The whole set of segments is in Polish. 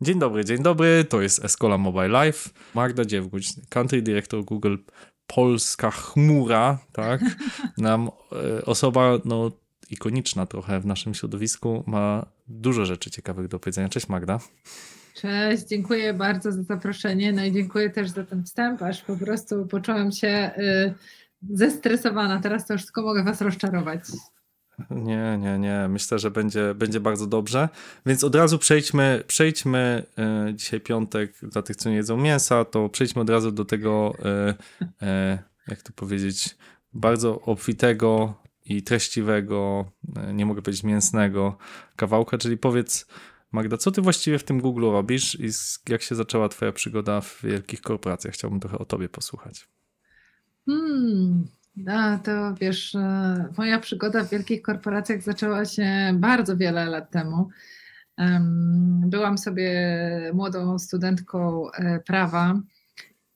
Dzień dobry, dzień dobry, to jest Escola Mobile Live. Magda Dziewguć, country director Google Polska Chmura, tak? Nam e, osoba no, ikoniczna trochę w naszym środowisku ma dużo rzeczy ciekawych do powiedzenia. Cześć Magda. Cześć, dziękuję bardzo za zaproszenie, no i dziękuję też za ten wstęp, aż po prostu poczułam się y, zestresowana. Teraz to już tylko mogę was rozczarować. Nie, nie, nie. Myślę, że będzie, będzie bardzo dobrze. Więc od razu przejdźmy, przejdźmy e, dzisiaj piątek, dla tych, co nie jedzą mięsa, to przejdźmy od razu do tego, e, e, jak to powiedzieć, bardzo obfitego i treściwego, e, nie mogę powiedzieć mięsnego kawałka, czyli powiedz Magda, co ty właściwie w tym Google robisz i jak się zaczęła twoja przygoda w wielkich korporacjach? Chciałbym trochę o tobie posłuchać. Hmm, no, to wiesz, e, moja przygoda w wielkich korporacjach zaczęła się bardzo wiele lat temu. Byłam sobie młodą studentką e, prawa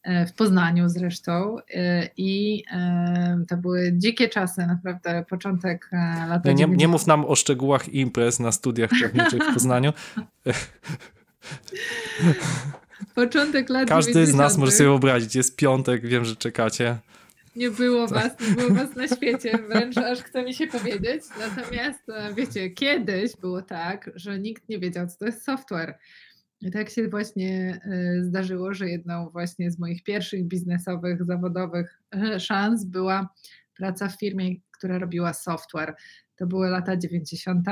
e, w Poznaniu zresztą i to były dzikie czasy, naprawdę początek lat. Nie, nie, nie mów nam o szczegółach imprez na studiach prawniczych w Poznaniu. Początek lat Każdy 90. z nas może sobie wyobrazić, jest piątek, wiem, że czekacie. Nie było was, nie było was na świecie, wręcz aż chce mi się powiedzieć. Natomiast e, wiecie, kiedyś było tak, że nikt nie wiedział, co to jest software. I tak się właśnie e, zdarzyło, że jedną właśnie z moich pierwszych biznesowych, zawodowych e, szans była praca w firmie, która robiła software. To były lata 90.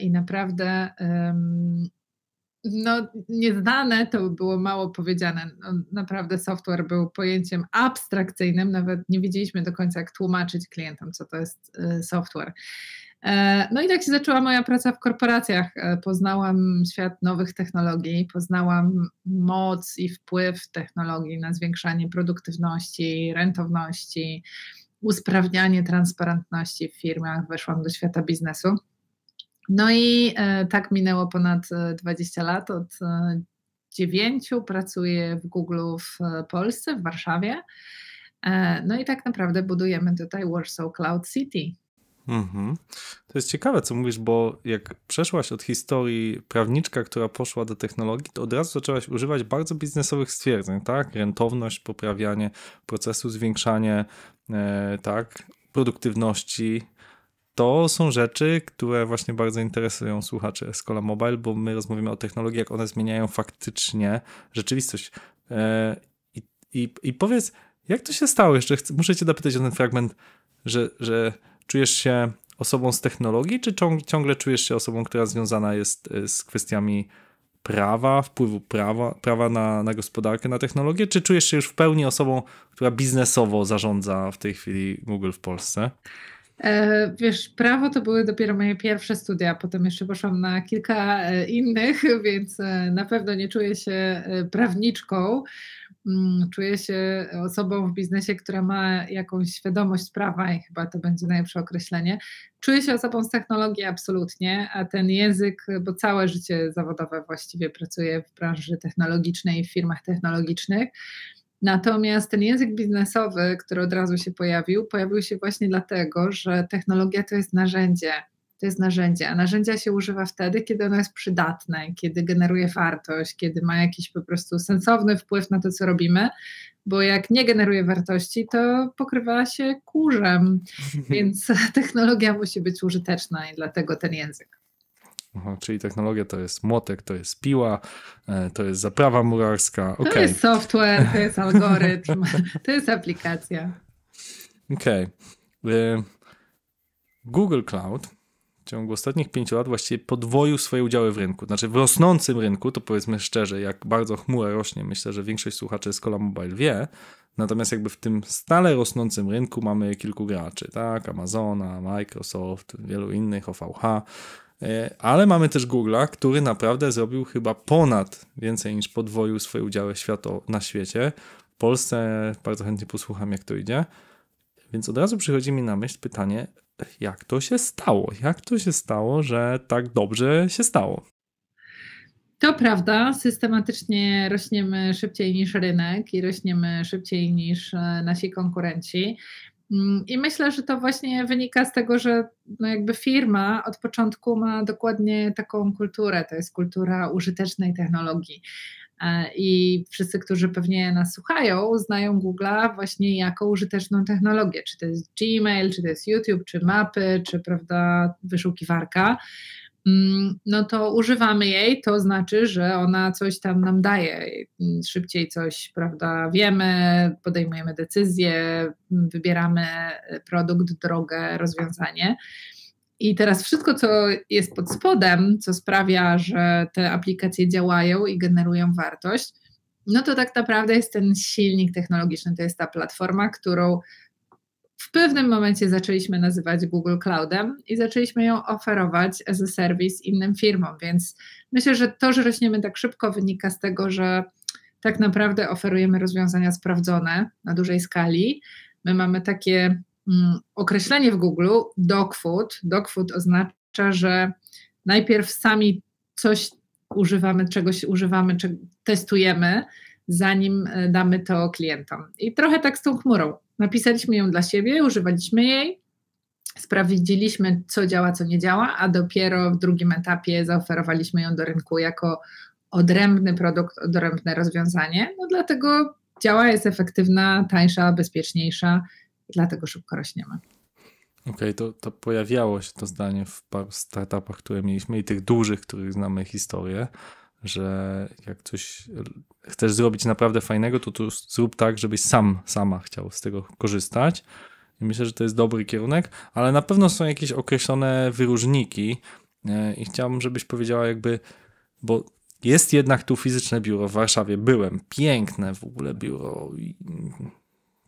I naprawdę no, nieznane to było mało powiedziane. No, naprawdę software był pojęciem abstrakcyjnym, nawet nie wiedzieliśmy do końca, jak tłumaczyć klientom, co to jest y, software. E, no i tak się zaczęła moja praca w korporacjach. E, poznałam świat nowych technologii, poznałam moc i wpływ technologii na zwiększanie produktywności, rentowności, usprawnianie transparentności w firmach. Weszłam do świata biznesu. No i e, tak minęło ponad 20 e, lat. Od e, dziewięciu pracuję w Google w Polsce, w Warszawie. No i tak naprawdę budujemy tutaj Warsaw Cloud City. Mhm. To jest ciekawe, co mówisz, bo jak przeszłaś od historii prawniczka, która poszła do technologii, to od razu zaczęłaś używać bardzo biznesowych stwierdzeń, tak? Rentowność, poprawianie procesu, zwiększanie, e, tak, produktywności, to są rzeczy, które właśnie bardzo interesują słuchaczy Escola Mobile, bo my rozmawiamy o technologii, jak one zmieniają faktycznie rzeczywistość. E, I, i, i powiedz, jak to się stało? Jeszcze chcę, muszę cię dopytać o ten fragment, że, że czujesz się osobą z technologii, czy ciągle czujesz się osobą, która związana jest e, z kwestiami prawa, wpływu prawa, prawa na, na gospodarkę, na technologię, czy czujesz się już w pełni osobą, która biznesowo zarządza w tej chwili Google w Polsce? E, wiesz, prawo to były dopiero moje pierwsze studia, potem jeszcze poszłam na kilka e, innych, więc e, na pewno nie czuję się prawniczką. Mm, czuję się osobą w biznesie, która ma jakąś świadomość prawa i chyba to będzie najlepsze określenie. Czuję się osobą z technologii absolutnie, a ten język, bo całe życie zawodowe właściwie pracuję w branży technologicznej, w firmach technologicznych Natomiast ten język biznesowy, który od razu się pojawił, pojawił się właśnie dlatego, że technologia to jest narzędzie. To jest narzędzie, a narzędzia się używa wtedy, kiedy ono jest przydatne, kiedy generuje wartość, kiedy ma jakiś po prostu sensowny wpływ na to, co robimy, bo jak nie generuje wartości, to pokrywa się kurzem, więc technologia musi być użyteczna i dlatego ten język. Aha, czyli technologia to jest młotek, to jest piła, e, to jest zaprawa murarska. Okay. To jest software, to jest algorytm, to jest aplikacja. Okej. Okay. E, Google Cloud w ciągu ostatnich pięciu lat właściwie podwoił swoje udziały w rynku. Znaczy w rosnącym rynku, to powiedzmy szczerze, jak bardzo chmura rośnie, myślę, że większość słuchaczy z Cola Mobile wie, Natomiast jakby w tym stale rosnącym rynku mamy kilku graczy, tak? Amazona, Microsoft, wielu innych, OVH. E, ale mamy też Google'a, który naprawdę zrobił chyba ponad więcej niż podwoił swoje udziały świato, na świecie. W Polsce bardzo chętnie posłucham, jak to idzie. Więc od razu przychodzi mi na myśl pytanie, jak to się stało? Jak to się stało, że tak dobrze się stało? To prawda, systematycznie rośniemy szybciej niż rynek i rośniemy szybciej niż e, nasi konkurenci. Mm, I myślę, że to właśnie wynika z tego, że no jakby firma od początku ma dokładnie taką kulturę, to jest kultura użytecznej technologii. E, I wszyscy, którzy pewnie nas słuchają, znają Google'a właśnie jako użyteczną technologię. Czy to jest Gmail, czy to jest YouTube, czy mapy, czy prawda, wyszukiwarka. Mm, no to używamy jej, to znaczy, że ona coś tam nam daje. Szybciej coś, prawda, wiemy, podejmujemy decyzje, wybieramy produkt, drogę, rozwiązanie. I teraz wszystko, co jest pod spodem, co sprawia, że te aplikacje działają i generują wartość, no to tak naprawdę jest ten silnik technologiczny, to jest ta platforma, którą w pewnym momencie zaczęliśmy nazywać Google Cloudem i zaczęliśmy ją oferować as a service innym firmom, więc myślę, że to, że rośniemy tak szybko wynika z tego, że tak naprawdę oferujemy rozwiązania sprawdzone na dużej skali. My mamy takie mm, określenie w Google dogfood. Dogfood oznacza, że najpierw sami coś używamy, czegoś używamy, czy testujemy, zanim e, damy to klientom. I trochę tak z tą chmurą. Napisaliśmy ją dla siebie, używaliśmy jej, sprawdziliśmy, co działa, co nie działa, a dopiero w drugim etapie zaoferowaliśmy ją do rynku jako odrębny produkt, odrębne rozwiązanie. No dlatego działa, jest efektywna, tańsza, bezpieczniejsza dlatego szybko rośniemy. Okej, okay, to, to pojawiało się to zdanie w paru startupach, które mieliśmy i tych dużych, których znamy historię że jak coś chcesz zrobić naprawdę fajnego, to, to zrób tak, żebyś sam, sama chciał z tego korzystać. I myślę, że to jest dobry kierunek, ale na pewno są jakieś określone wyróżniki e, i chciałbym, żebyś powiedziała jakby, bo jest jednak tu fizyczne biuro w Warszawie. Byłem, piękne w ogóle biuro.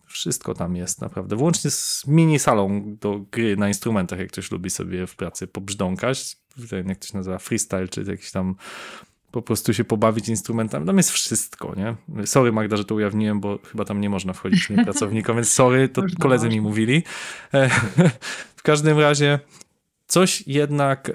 Wszystko tam jest naprawdę. Włącznie z mini salą do gry na instrumentach, jak ktoś lubi sobie w pracy pobrzdąkać. Jak to się nazywa, freestyle, czy jakiś tam po prostu się pobawić instrumentami. Tam jest wszystko, nie? Sorry Magda, że to ujawniłem, bo chyba tam nie można wchodzić nie pracownikom, więc sorry, to można, koledzy można. mi mówili. E, w każdym razie coś jednak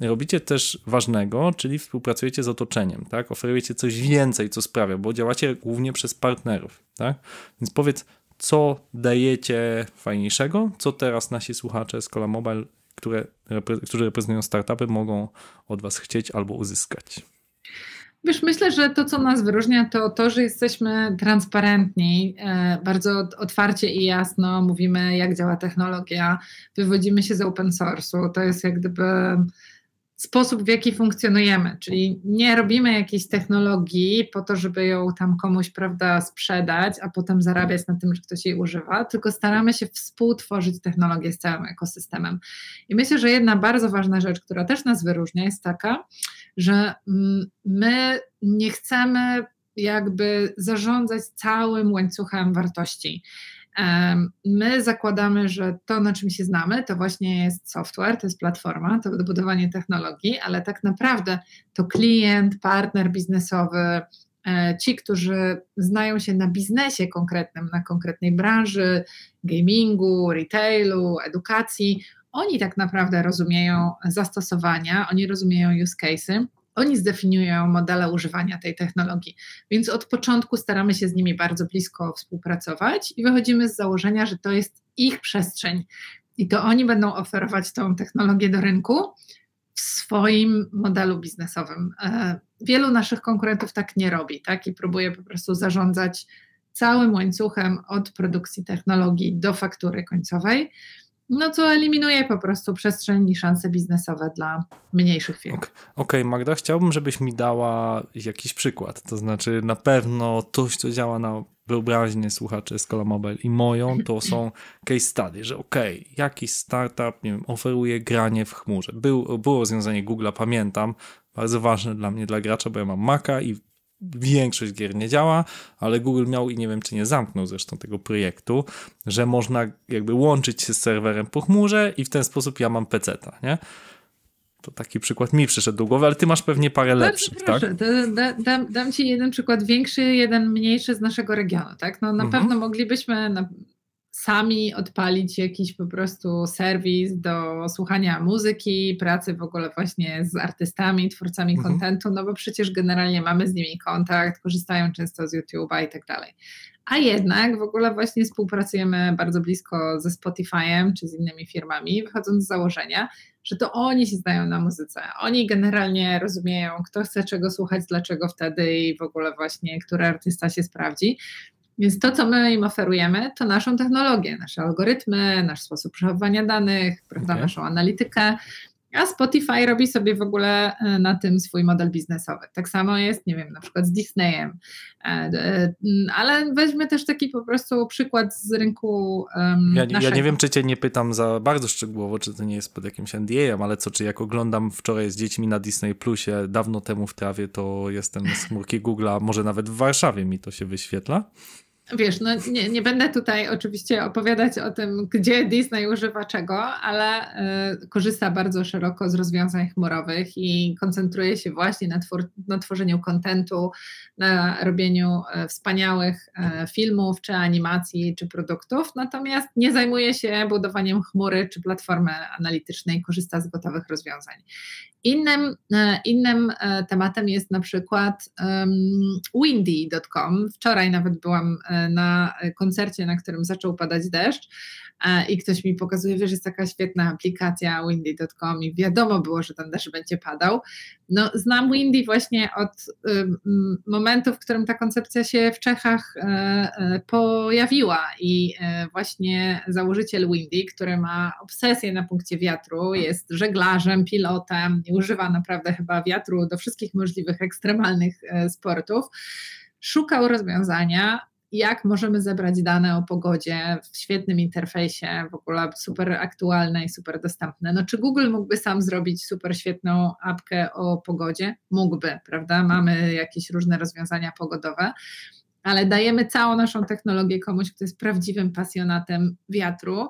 e, robicie też ważnego, czyli współpracujecie z otoczeniem, tak? Oferujecie coś więcej, co sprawia, bo działacie głównie przez partnerów, tak? Więc powiedz, co dajecie fajniejszego, co teraz nasi słuchacze z Cola Mobile, które, którzy reprezentują startupy, mogą od was chcieć albo uzyskać. Wiesz, myślę, że to, co nas wyróżnia, to to, że jesteśmy transparentni, e, bardzo otwarcie i jasno mówimy, jak działa technologia, wywodzimy się z open source'u. To jest jak gdyby sposób, w jaki funkcjonujemy, czyli nie robimy jakiejś technologii po to, żeby ją tam komuś, prawda, sprzedać, a potem zarabiać na tym, że ktoś jej używa, tylko staramy się współtworzyć technologię z całym ekosystemem. I myślę, że jedna bardzo ważna rzecz, która też nas wyróżnia, jest taka, że mm, my nie chcemy jakby zarządzać całym łańcuchem wartości. My zakładamy, że to, na czym się znamy, to właśnie jest software, to jest platforma, to budowanie technologii, ale tak naprawdę to klient, partner biznesowy, e, ci, którzy znają się na biznesie konkretnym, na konkretnej branży, gamingu, retailu, edukacji, oni tak naprawdę rozumieją zastosowania, oni rozumieją use cases oni zdefiniują modele używania tej technologii. Więc od początku staramy się z nimi bardzo blisko współpracować i wychodzimy z założenia, że to jest ich przestrzeń i to oni będą oferować tą technologię do rynku w swoim modelu biznesowym. E, wielu naszych konkurentów tak nie robi, tak? I próbuje po prostu zarządzać całym łańcuchem od produkcji technologii do faktury końcowej no co eliminuje po prostu przestrzeń i szanse biznesowe dla mniejszych firm. Okej, okay, Magda, chciałbym, żebyś mi dała jakiś przykład. To znaczy, na pewno coś, co działa na wyobraźnię słuchaczy Scala Mobile i moją, to są case study, że okej, okay, jakiś startup, nie wiem, oferuje granie w chmurze. Był, było rozwiązanie Google'a, pamiętam, bardzo ważne dla mnie, dla gracza, bo ja mam Maca i większość gier nie działa, ale Google miał i nie wiem, czy nie zamknął zresztą tego projektu, że można jakby łączyć się z serwerem po chmurze i w ten sposób ja mam PC-ta, nie? To taki przykład mi przyszedł do głowy, ale ty masz pewnie parę Bardzo lepszych, proszę, tak? Da, dam, dam ci jeden przykład większy, jeden mniejszy z naszego regionu, tak? No na mhm. pewno moglibyśmy na, sami odpalić jakiś po prostu serwis do słuchania muzyki, pracy w ogóle właśnie z artystami, twórcami mhm. kontentu, no bo przecież generalnie mamy z nimi kontakt, korzystają często z YouTube'a i tak dalej. A jednak w ogóle właśnie współpracujemy bardzo blisko ze Spotify'em czy z innymi firmami, wychodząc z założenia, że to oni się znają na muzyce. Oni generalnie rozumieją, kto chce czego słuchać, dlaczego wtedy i w ogóle właśnie, który artysta się sprawdzi. Więc to, co my im oferujemy, to naszą technologię, nasze algorytmy, nasz sposób przechowywania danych, prawda, okay. naszą analitykę, a Spotify robi sobie w ogóle e, na tym swój model biznesowy. Tak samo jest, nie wiem, na przykład z Disneyem. E, e, ale weźmy też taki po prostu przykład z rynku. Um, ja, ja, nie wiem, czy cię nie pytam za bardzo szczegółowo, czy to nie jest pod jakimś NDA-em, ale co, czy jak oglądam wczoraj z dziećmi na Disney Plusie, dawno temu w trawie, to jestem z chmurki Google'a, może nawet w Warszawie mi to się wyświetla. Wiesz, no nie, nie będę tutaj oczywiście opowiadać o tym, gdzie Disney używa czego, ale y, korzysta bardzo szeroko z rozwiązań chmurowych i koncentruje się właśnie na, twór, na tworzeniu kontentu, na robieniu y, wspaniałych y, filmów, czy animacji, czy produktów, natomiast nie zajmuje się budowaniem chmury czy platformy analitycznej, korzysta z gotowych rozwiązań. Innym, e, innym e, tematem jest na przykład windy.com. Wczoraj nawet byłam e, na koncercie, na którym zaczął padać deszcz i ktoś mi pokazuje, wiesz, jest taka świetna aplikacja windy.com i wiadomo było, że ten deszcz będzie padał. No, znam Windy właśnie od momentu, w którym ta koncepcja się w Czechach pojawiła i właśnie założyciel Windy, który ma obsesję na punkcie wiatru, jest żeglarzem, pilotem używa naprawdę chyba wiatru do wszystkich możliwych ekstremalnych sportów, szukał rozwiązania, jak możemy zebrać dane o pogodzie w świetnym interfejsie, w ogóle super aktualne i super dostępne. No czy Google mógłby sam zrobić super świetną apkę o pogodzie? Mógłby, prawda? Mamy jakieś różne rozwiązania pogodowe, ale dajemy całą naszą technologię komuś, kto jest prawdziwym pasjonatem wiatru,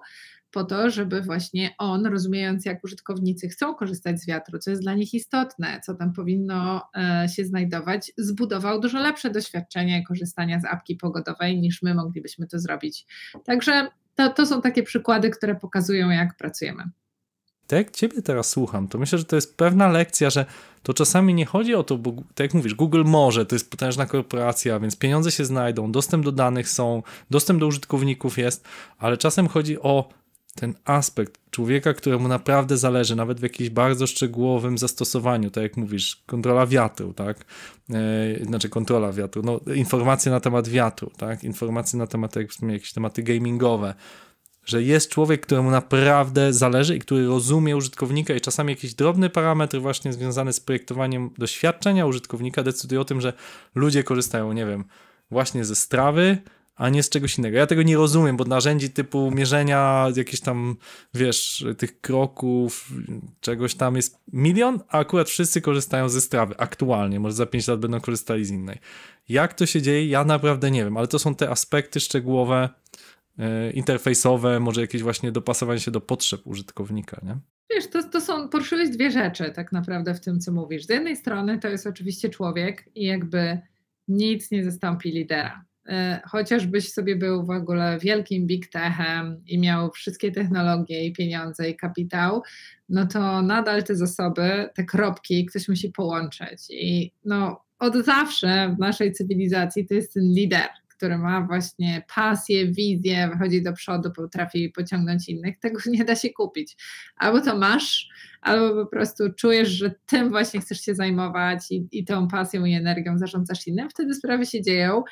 po to, żeby właśnie on, rozumiejąc jak użytkownicy chcą korzystać z wiatru, co jest dla nich istotne, co tam powinno e, się znajdować, zbudował dużo lepsze doświadczenie korzystania z apki pogodowej niż my moglibyśmy to zrobić. Także to, to są takie przykłady, które pokazują, jak pracujemy. Tak jak ciebie teraz słucham, to myślę, że to jest pewna lekcja, że to czasami nie chodzi o to, bo tak jak mówisz, Google może, to jest potężna korporacja, więc pieniądze się znajdą, dostęp do danych są, dostęp do użytkowników jest, ale czasem chodzi o ten aspekt człowieka, któremu naprawdę zależy, nawet w jakimś bardzo szczegółowym zastosowaniu, tak jak mówisz, kontrola wiatru, tak? E, znaczy kontrola wiatru, no, informacje na temat wiatru, tak? Informacje na temat, jak jakieś tematy gamingowe, że jest człowiek, któremu naprawdę zależy i który rozumie użytkownika i czasami jakiś drobny parametr właśnie związany z projektowaniem doświadczenia użytkownika decyduje o tym, że ludzie korzystają, nie wiem, właśnie ze strawy, a nie z czegoś innego. Ja tego nie rozumiem, bo narzędzi typu mierzenia jakichś tam, wiesz, tych kroków, czegoś tam jest milion, a akurat wszyscy korzystają ze strawy aktualnie. Może za 5 lat będą korzystali z innej. Jak to się dzieje, ja naprawdę nie wiem, ale to są te aspekty szczegółowe, e, interfejsowe, może jakieś właśnie dopasowanie się do potrzeb użytkownika, nie? Wiesz, to, to są, poruszyłeś dwie rzeczy tak naprawdę w tym, co mówisz. Z jednej strony to jest oczywiście człowiek i jakby nic nie zastąpi lidera chociażbyś sobie był w ogóle wielkim big techem i miał wszystkie technologie i pieniądze i kapitał, no to nadal te zasoby, te kropki ktoś musi połączyć. I no, od zawsze w naszej cywilizacji to jest ten lider, który ma właśnie pasję, wizję, wychodzi do przodu, potrafi pociągnąć innych, tego nie da się kupić. Albo to masz, albo po prostu czujesz, że tym właśnie chcesz się zajmować i, i tą pasją i energią zarządzasz innym, wtedy sprawy się dzieją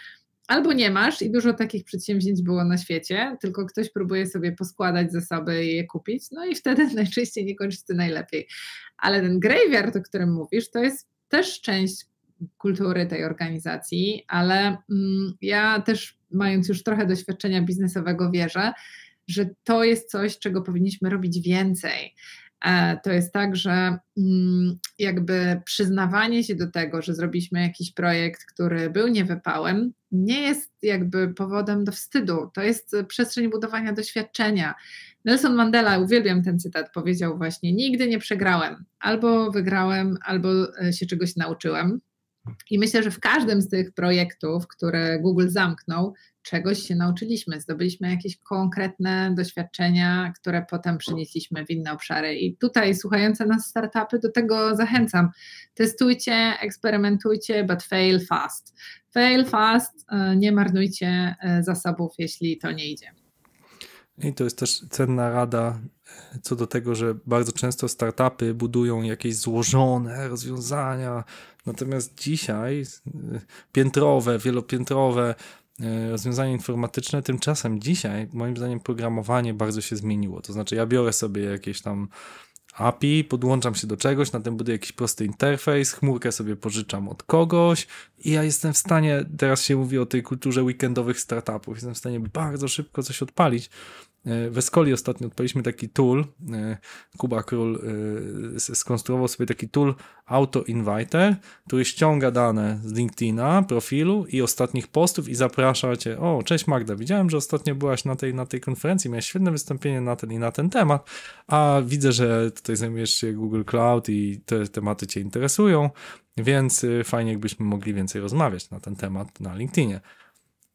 albo nie masz i dużo takich przedsięwzięć było na świecie, tylko ktoś próbuje sobie poskładać zasoby i je kupić, no i wtedy najczęściej nie kończy się najlepiej. Ale ten graveyard, o którym mówisz, to jest też część kultury tej organizacji, ale mm, ja też mając już trochę doświadczenia biznesowego wierzę, że to jest coś, czego powinniśmy robić więcej. E, to jest tak, że mm, jakby przyznawanie się do tego, że zrobiliśmy jakiś projekt, który był niewypałem, nie jest jakby powodem do wstydu. To jest przestrzeń budowania doświadczenia. Nelson Mandela, uwielbiam ten cytat, powiedział właśnie: Nigdy nie przegrałem, albo wygrałem, albo e, się czegoś nauczyłem. I myślę, że w każdym z tych projektów, które Google zamknął, czegoś się nauczyliśmy, zdobyliśmy jakieś konkretne doświadczenia, które potem przenieśliśmy w inne obszary. I tutaj słuchające nas startupy, do tego zachęcam. Testujcie, eksperymentujcie, but fail fast. Fail fast, e, nie marnujcie e, zasobów, jeśli to nie idzie. I to jest też cenna rada e, co do tego, że bardzo często startupy budują jakieś złożone rozwiązania, natomiast dzisiaj piętrowe, wielopiętrowe rozwiązania informatyczne, tymczasem dzisiaj moim zdaniem programowanie bardzo się zmieniło. To znaczy ja biorę sobie jakieś tam API, podłączam się do czegoś, na tym buduję jakiś prosty interfejs, chmurkę sobie pożyczam od kogoś i ja jestem w stanie, teraz się mówi o tej kulturze weekendowych startupów, jestem w stanie bardzo szybko coś odpalić E, w Escoli ostatnio odpaliśmy taki tool, e, Kuba Król e, skonstruował sobie taki tool Auto Inviter, który ściąga dane z LinkedIna, profilu i ostatnich postów i zaprasza cię, o cześć Magda, widziałem, że ostatnio byłaś na tej, na tej konferencji, miałeś świetne wystąpienie na ten i na ten temat, a widzę, że tutaj zajmujesz się Google Cloud i te tematy cię interesują, więc fajnie jakbyśmy mogli więcej rozmawiać na ten temat na LinkedInie.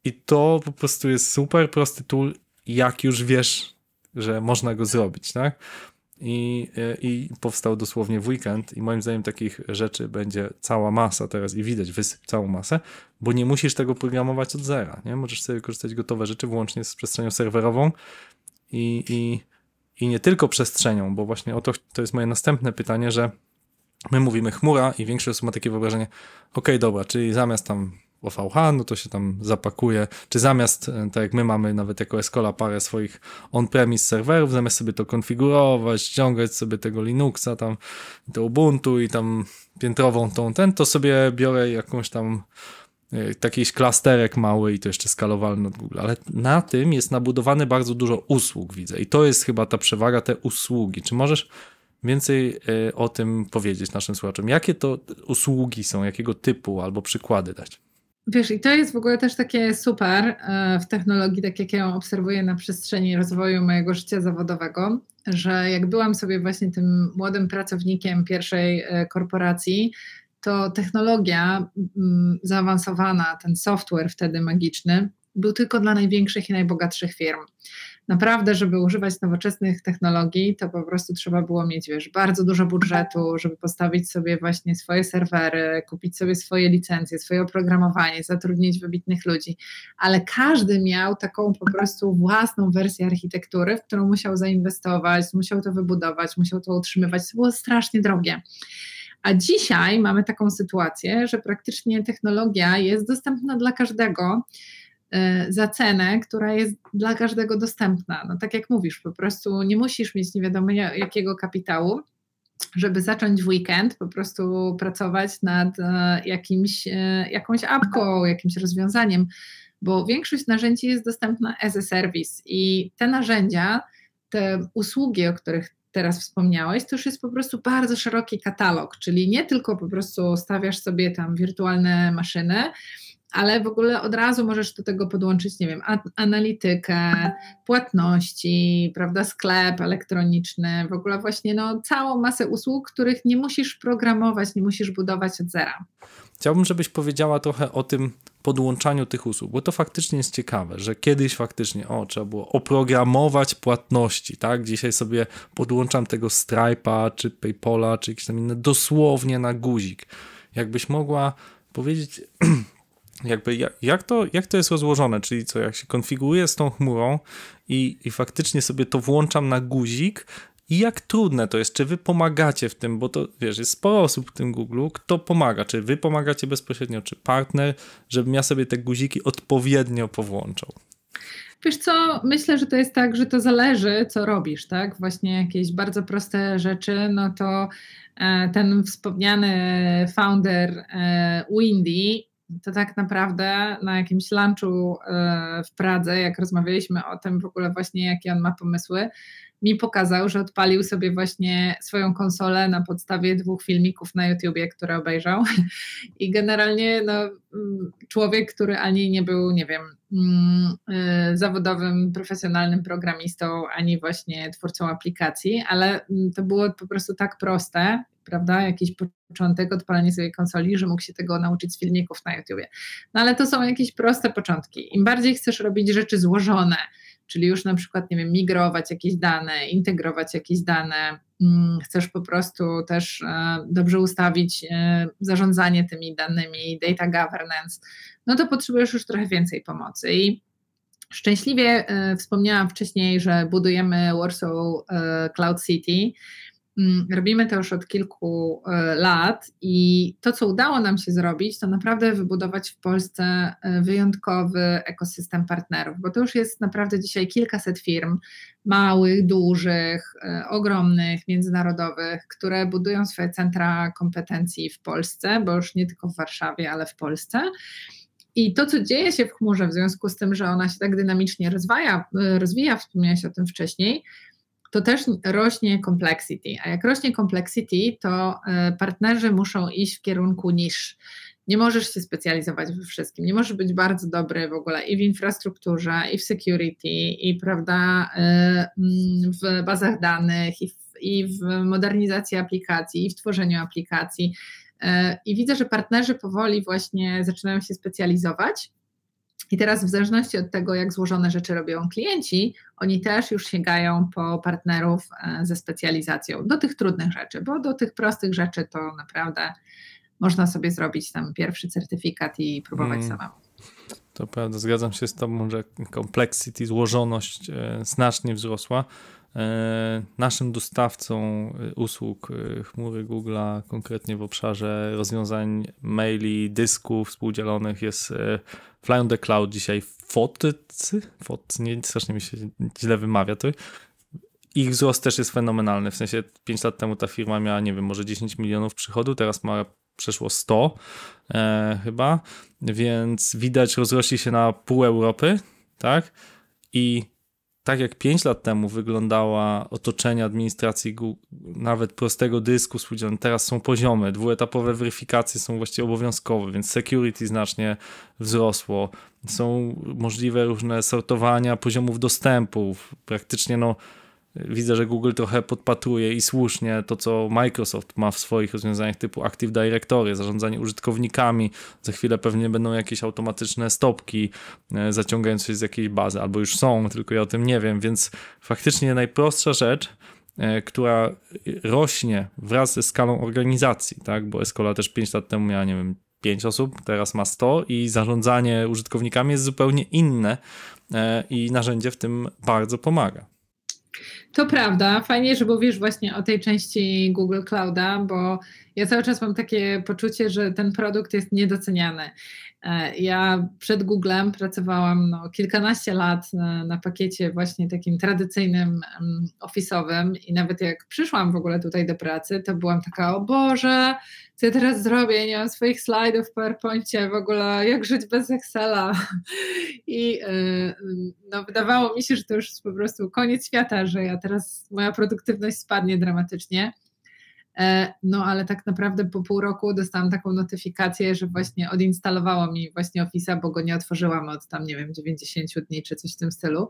I to po prostu jest super prosty tool jak już wiesz, że można go zrobić, tak? I, I powstał dosłownie w weekend, i moim zdaniem takich rzeczy będzie cała masa teraz i widać wysyp całą masę, bo nie musisz tego programować od zera. Nie? Możesz sobie wykorzystać gotowe rzeczy włącznie z przestrzenią serwerową i, i, i nie tylko przestrzenią, bo właśnie o to, to jest moje następne pytanie, że my mówimy chmura i większość osób ma takie wyobrażenie, ok, dobra, czyli zamiast tam OVH, no to się tam zapakuje, czy zamiast, e, tak jak my mamy nawet jako Escola parę swoich on-premise serwerów, zamiast sobie to konfigurować, ściągać sobie tego Linuxa, tam to Ubuntu i tam piętrową tą ten, to sobie biorę jakąś tam e, takiś klasterek mały i to jeszcze skalowalny od Google, ale na tym jest nabudowane bardzo dużo usług, widzę i to jest chyba ta przewaga, te usługi. Czy możesz więcej e, o tym powiedzieć naszym słuchaczom? Jakie to usługi są, jakiego typu albo przykłady dać? Wiesz, i to jest w ogóle też takie super e, w technologii, tak jak ja ją obserwuję na przestrzeni rozwoju mojego życia zawodowego, że jak byłam sobie właśnie tym młodym pracownikiem pierwszej e, korporacji, to technologia mm, zaawansowana, ten software wtedy magiczny, był tylko dla największych i najbogatszych firm naprawdę, żeby używać nowoczesnych technologii, to po prostu trzeba było mieć, wiesz, bardzo dużo budżetu, żeby postawić sobie właśnie swoje serwery, kupić sobie swoje licencje, swoje oprogramowanie, zatrudnić wybitnych ludzi, ale każdy miał taką po prostu własną wersję architektury, w którą musiał zainwestować, musiał to wybudować, musiał to utrzymywać. To było strasznie drogie. A dzisiaj mamy taką sytuację, że praktycznie technologia jest dostępna dla każdego za cenę, która jest dla każdego dostępna. No tak jak mówisz, po prostu nie musisz mieć nie wiadomo jakiego kapitału, żeby zacząć w weekend po prostu pracować nad e, jakimś, e, jakąś apką, jakimś rozwiązaniem, bo większość narzędzi jest dostępna as a service i te narzędzia, te usługi, o których teraz wspomniałeś, to już jest po prostu bardzo szeroki katalog, czyli nie tylko po prostu stawiasz sobie tam wirtualne maszyny, ale w ogóle od razu możesz do tego podłączyć, nie wiem, analitykę, płatności, prawda, sklep elektroniczny, w ogóle właśnie no, całą masę usług, których nie musisz programować, nie musisz budować od zera. Chciałbym, żebyś powiedziała trochę o tym podłączaniu tych usług, bo to faktycznie jest ciekawe, że kiedyś faktycznie, o, trzeba było oprogramować płatności, tak? Dzisiaj sobie podłączam tego Stripe'a, czy Paypola, czy jakieś tam inne dosłownie na guzik. Jakbyś mogła powiedzieć jakby jak, to, jak to jest rozłożone, czyli co, jak się konfiguruje z tą chmurą i, i faktycznie sobie to włączam na guzik i jak trudne to jest, czy wy pomagacie w tym, bo to wiesz, jest sporo osób w tym Google, kto pomaga, czy wy pomagacie bezpośrednio, czy partner, żebym ja sobie te guziki odpowiednio powłączał. Wiesz co, myślę, że to jest tak, że to zależy, co robisz, tak? Właśnie jakieś bardzo proste rzeczy, no to e, ten wspomniany founder e, Windy to tak naprawdę na jakimś lunchu e, w Pradze, jak rozmawialiśmy o tym w ogóle właśnie, jakie on ma pomysły, mi pokazał, że odpalił sobie właśnie swoją konsolę na podstawie dwóch filmików na YouTubie, które obejrzał. I generalnie no, mm, człowiek, który ani nie był, nie wiem, mm, e, zawodowym, profesjonalnym programistą, ani właśnie twórcą aplikacji, ale mm, to było po prostu tak proste, prawda? Jakiś początek, odpalenie sobie konsoli, że mógł się tego nauczyć z filmików na YouTubie. No ale to są jakieś proste początki. Im bardziej chcesz robić rzeczy złożone, czyli już na przykład, nie wiem, migrować jakieś dane, integrować jakieś dane, mm, chcesz po prostu też e, dobrze ustawić e, zarządzanie tymi danymi, data governance, no to potrzebujesz już trochę więcej pomocy. I szczęśliwie e, wspomniałam wcześniej, że budujemy Warsaw Cloud City. Mm, robimy to już od kilku e, lat i to, co udało nam się zrobić, to naprawdę wybudować w Polsce e, wyjątkowy ekosystem partnerów, bo to już jest naprawdę dzisiaj kilkaset firm, małych, dużych, e, ogromnych, międzynarodowych, które budują swoje centra kompetencji w Polsce, bo już nie tylko w Warszawie, ale w Polsce. I to, co dzieje się w chmurze, w związku z tym, że ona się tak dynamicznie rozwija, rozwija wspomniałeś o tym wcześniej, to też rośnie complexity. A jak rośnie complexity, to e, partnerzy muszą iść w kierunku niż. Nie możesz się specjalizować we wszystkim. Nie możesz być bardzo dobry w ogóle i w infrastrukturze, i w security, i prawda, e, mm, w bazach danych, i w, i w modernizacji aplikacji, i w tworzeniu aplikacji. E, I widzę, że partnerzy powoli właśnie zaczynają się specjalizować. I teraz w zależności od tego, jak złożone rzeczy robią klienci, oni też już sięgają po partnerów e, ze specjalizacją do tych trudnych rzeczy, bo do tych prostych rzeczy to naprawdę można sobie zrobić tam pierwszy certyfikat i próbować mm. samemu. To prawda, zgadzam się z Tobą, że complexity, złożoność e, znacznie wzrosła. E, naszym dostawcą usług chmury Google'a, konkretnie w obszarze rozwiązań maili, dysków współdzielonych jest Fly on the Cloud dzisiaj Fotcy, Fot, nie, strasznie mi się źle wymawia to. Ich wzrost też jest fenomenalny, w sensie 5 lat temu ta firma miała, nie wiem, może 10 milionów przychodu, teraz ma przeszło 100 e, chyba, więc widać rozrośli się na pół Europy, tak? I tak jak 5 lat temu wyglądała otoczenie administracji nawet prostego dysku współdzielnego, teraz są poziome, dwuetapowe weryfikacje są właściwie obowiązkowe, więc security znacznie wzrosło. Są możliwe różne sortowania poziomów dostępów. Praktycznie no, Widzę, że Google trochę podpatruje i słusznie to, co Microsoft ma w swoich rozwiązaniach typu Active Directory, zarządzanie użytkownikami. Za chwilę pewnie będą jakieś automatyczne stopki e, zaciągające się z jakiejś bazy, albo już są, tylko ja o tym nie wiem, więc faktycznie najprostsza rzecz, e, która rośnie wraz ze skalą organizacji, tak? bo Escola też 5 lat temu miała, nie wiem, 5 osób, teraz ma 100 i zarządzanie użytkownikami jest zupełnie inne e, i narzędzie w tym bardzo pomaga. To prawda. Fajnie, że mówisz właśnie o tej części Google Clouda, bo ja cały czas mam takie poczucie, że ten produkt jest niedoceniany. E, ja przed Googlem pracowałam no, kilkanaście lat na, na pakiecie właśnie takim tradycyjnym, um, office'owym i nawet jak przyszłam w ogóle tutaj do pracy, to byłam taka, o Boże, co ja teraz zrobię, nie mam swoich slajdów w PowerPoincie, w ogóle jak żyć bez Excela. I yy, no, wydawało mi się, że to już jest po prostu koniec świata, że ja teraz, moja produktywność spadnie dramatycznie. E, no ale tak naprawdę po pół roku dostałam taką notyfikację, że właśnie odinstalowało mi właśnie Office'a, bo go nie otworzyłam od tam, nie wiem, 90 dni czy coś w tym stylu.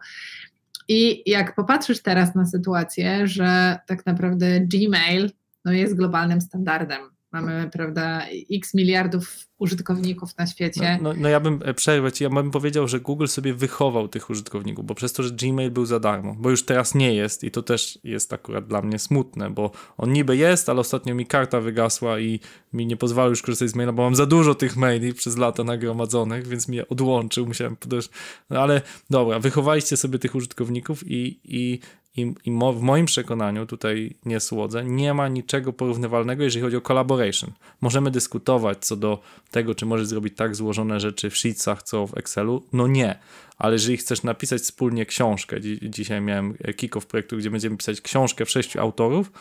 I jak popatrzysz teraz na sytuację, że tak naprawdę Gmail no, jest globalnym standardem, Mamy, prawda, x miliardów użytkowników na świecie. No, no, no, ja bym e, przerwał ja bym powiedział, że Google sobie wychował tych użytkowników, bo przez to, że Gmail był za darmo, bo już teraz nie jest i to też jest akurat dla mnie smutne, bo on niby jest, ale ostatnio mi karta wygasła i mi nie pozwala już korzystać z maila, bo mam za dużo tych maili przez lata nagromadzonych, więc mnie odłączył, musiałem podejść. No ale dobra, wychowaliście sobie tych użytkowników i, i i, i mo, w moim przekonaniu, tutaj nie słodzę, nie ma niczego porównywalnego, jeżeli chodzi o collaboration. Możemy dyskutować co do tego, czy możesz zrobić tak złożone rzeczy w Sheetsach, co w Excelu. No nie, ale jeżeli chcesz napisać wspólnie książkę, dzi dzisiaj miałem kick-off projektu, gdzie będziemy pisać książkę w sześciu autorów,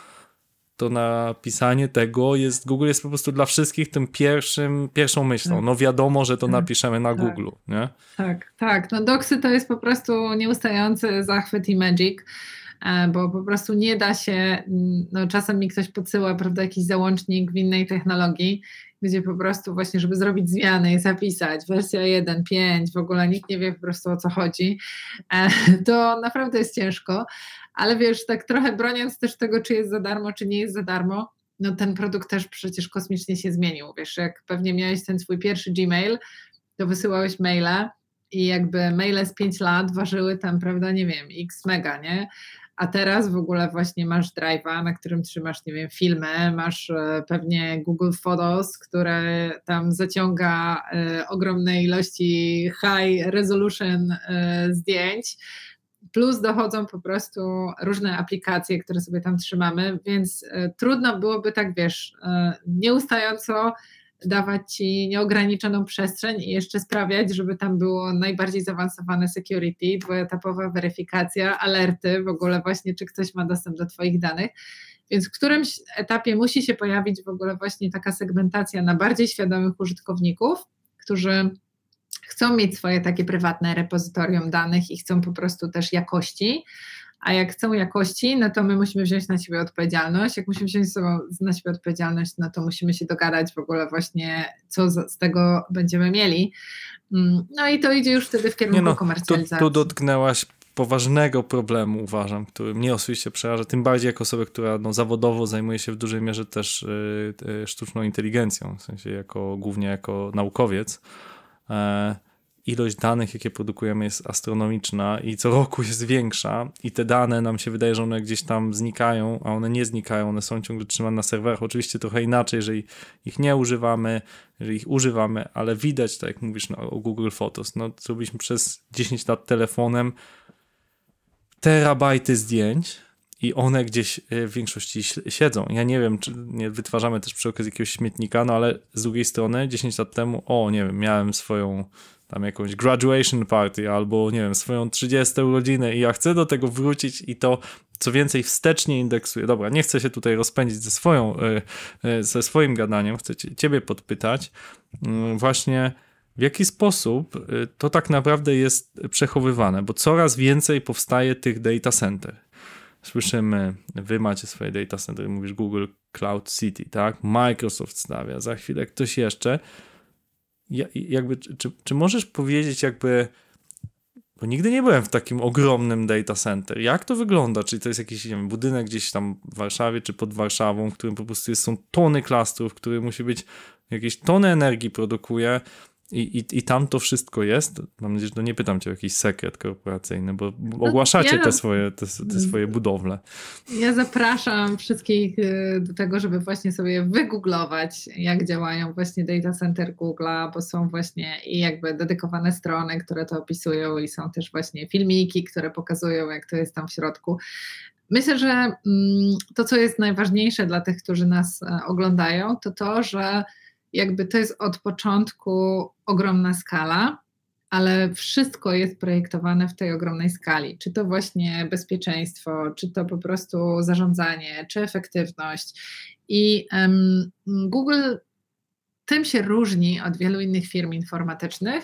to napisanie tego jest, Google jest po prostu dla wszystkich tym pierwszym, pierwszą myślą. Tak. No wiadomo, że to tak. napiszemy na tak. Google, nie? Tak, tak. No doksy to jest po prostu nieustający zachwyt i magic. E, bo po prostu nie da się, mm, no czasem mi ktoś podsyła, prawda, jakiś załącznik w innej technologii, gdzie po prostu właśnie, żeby zrobić zmiany i zapisać wersja 1, 5, w ogóle nikt nie wie po prostu o co chodzi, e, to naprawdę jest ciężko, ale wiesz, tak trochę broniąc też tego, czy jest za darmo, czy nie jest za darmo, no ten produkt też przecież kosmicznie się zmienił. Wiesz, jak pewnie miałeś ten swój pierwszy Gmail, to wysyłałeś maile i jakby maile z 5 lat ważyły tam, prawda, nie wiem, x mega, nie? A teraz w ogóle właśnie masz Drive'a, na którym trzymasz, nie wiem, filmy, masz e, pewnie Google Photos, które tam zaciąga e, ogromne ilości high resolution e, zdjęć. Plus dochodzą po prostu różne aplikacje, które sobie tam trzymamy, więc trudno byłoby tak, wiesz, nieustająco dawać ci nieograniczoną przestrzeń i jeszcze sprawiać, żeby tam było najbardziej zaawansowane security, dwuetapowa weryfikacja, alerty, w ogóle właśnie, czy ktoś ma dostęp do Twoich danych. Więc w którymś etapie musi się pojawić w ogóle właśnie taka segmentacja na bardziej świadomych użytkowników, którzy chcą mieć swoje takie prywatne repozytorium danych i chcą po prostu też jakości, a jak chcą jakości, no to my musimy wziąć na siebie odpowiedzialność. Jak musimy wziąć na siebie odpowiedzialność, no to musimy się dogadać w ogóle właśnie, co z, tego będziemy mieli. Mm, no i to idzie już wtedy w kierunku no, komercjalizacji. Tu, tu dotknęłaś poważnego problemu, uważam, który mnie osobiście przeraża, tym bardziej jako osobę, która no, zawodowo zajmuje się w dużej mierze też y, y, sztuczną inteligencją, w sensie jako, głównie jako naukowiec. E, ilość danych, jakie produkujemy, jest astronomiczna i co roku jest większa, i te dane nam się wydaje, że one gdzieś tam znikają, a one nie znikają, one są ciągle trzymane na serwerach. Oczywiście trochę inaczej, jeżeli ich nie używamy, jeżeli ich używamy, ale widać, tak jak mówisz no, o Google Photos, no zrobiliśmy przez 10 lat telefonem terabajty zdjęć, i one gdzieś e, w większości siedzą. Ja nie wiem, czy nie wytwarzamy też przy okazji jakiegoś śmietnika, no ale z drugiej strony 10 lat temu, o nie wiem, miałem swoją tam jakąś graduation party albo nie wiem, swoją 30 urodzinę i ja chcę do tego wrócić i to co więcej wstecznie indeksuję. Dobra, nie chcę się tutaj rozpędzić ze swoją, e, e, ze swoim gadaniem, chcę ciebie podpytać mm, właśnie w jaki sposób e, to tak naprawdę jest przechowywane, bo coraz więcej powstaje tych data center. Słyszymy, wy macie swoje data center, mówisz Google Cloud City, tak? Microsoft stawia, za chwilę ktoś jeszcze jakby, czy, czy możesz powiedzieć jakby, bo nigdy nie byłem w takim ogromnym data center. Jak to wygląda? Czy to jest jakiś nie wiem, budynek gdzieś tam w Warszawie, czy pod Warszawą, w którym po prostu są tony klastrów, który musi być, jakieś tony energii produkuje i, i, I tam to wszystko jest. Mam nadzieję, że nie pytam cię o jakiś sekret korporacyjny, bo no, ogłaszacie ja, te, swoje, te, te, swoje budowle. Ja zapraszam wszystkich y, do tego, żeby właśnie sobie wygooglować, jak działają właśnie data center Google'a, bo są właśnie i jakby dedykowane strony, które to opisują i są też właśnie filmiki, które pokazują, jak to jest tam w środku. Myślę, że mm, to, co jest najważniejsze dla tych, którzy nas e, oglądają, to to, że jakby to jest od początku ogromna skala, ale wszystko jest projektowane w tej ogromnej skali. Czy to właśnie bezpieczeństwo, czy to po prostu zarządzanie, czy efektywność. I um, Google tym się różni od wielu innych firm informatycznych,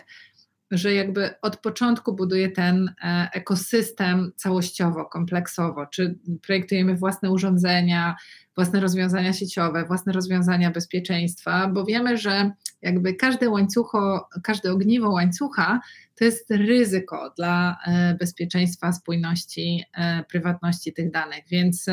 że jakby od początku buduje ten e, ekosystem całościowo, kompleksowo, czy projektujemy własne urządzenia, własne rozwiązania sieciowe, własne rozwiązania bezpieczeństwa, bo wiemy, że jakby każde łańcucho, każde ogniwo łańcucha to jest ryzyko dla e, bezpieczeństwa, spójności, e, prywatności tych danych, więc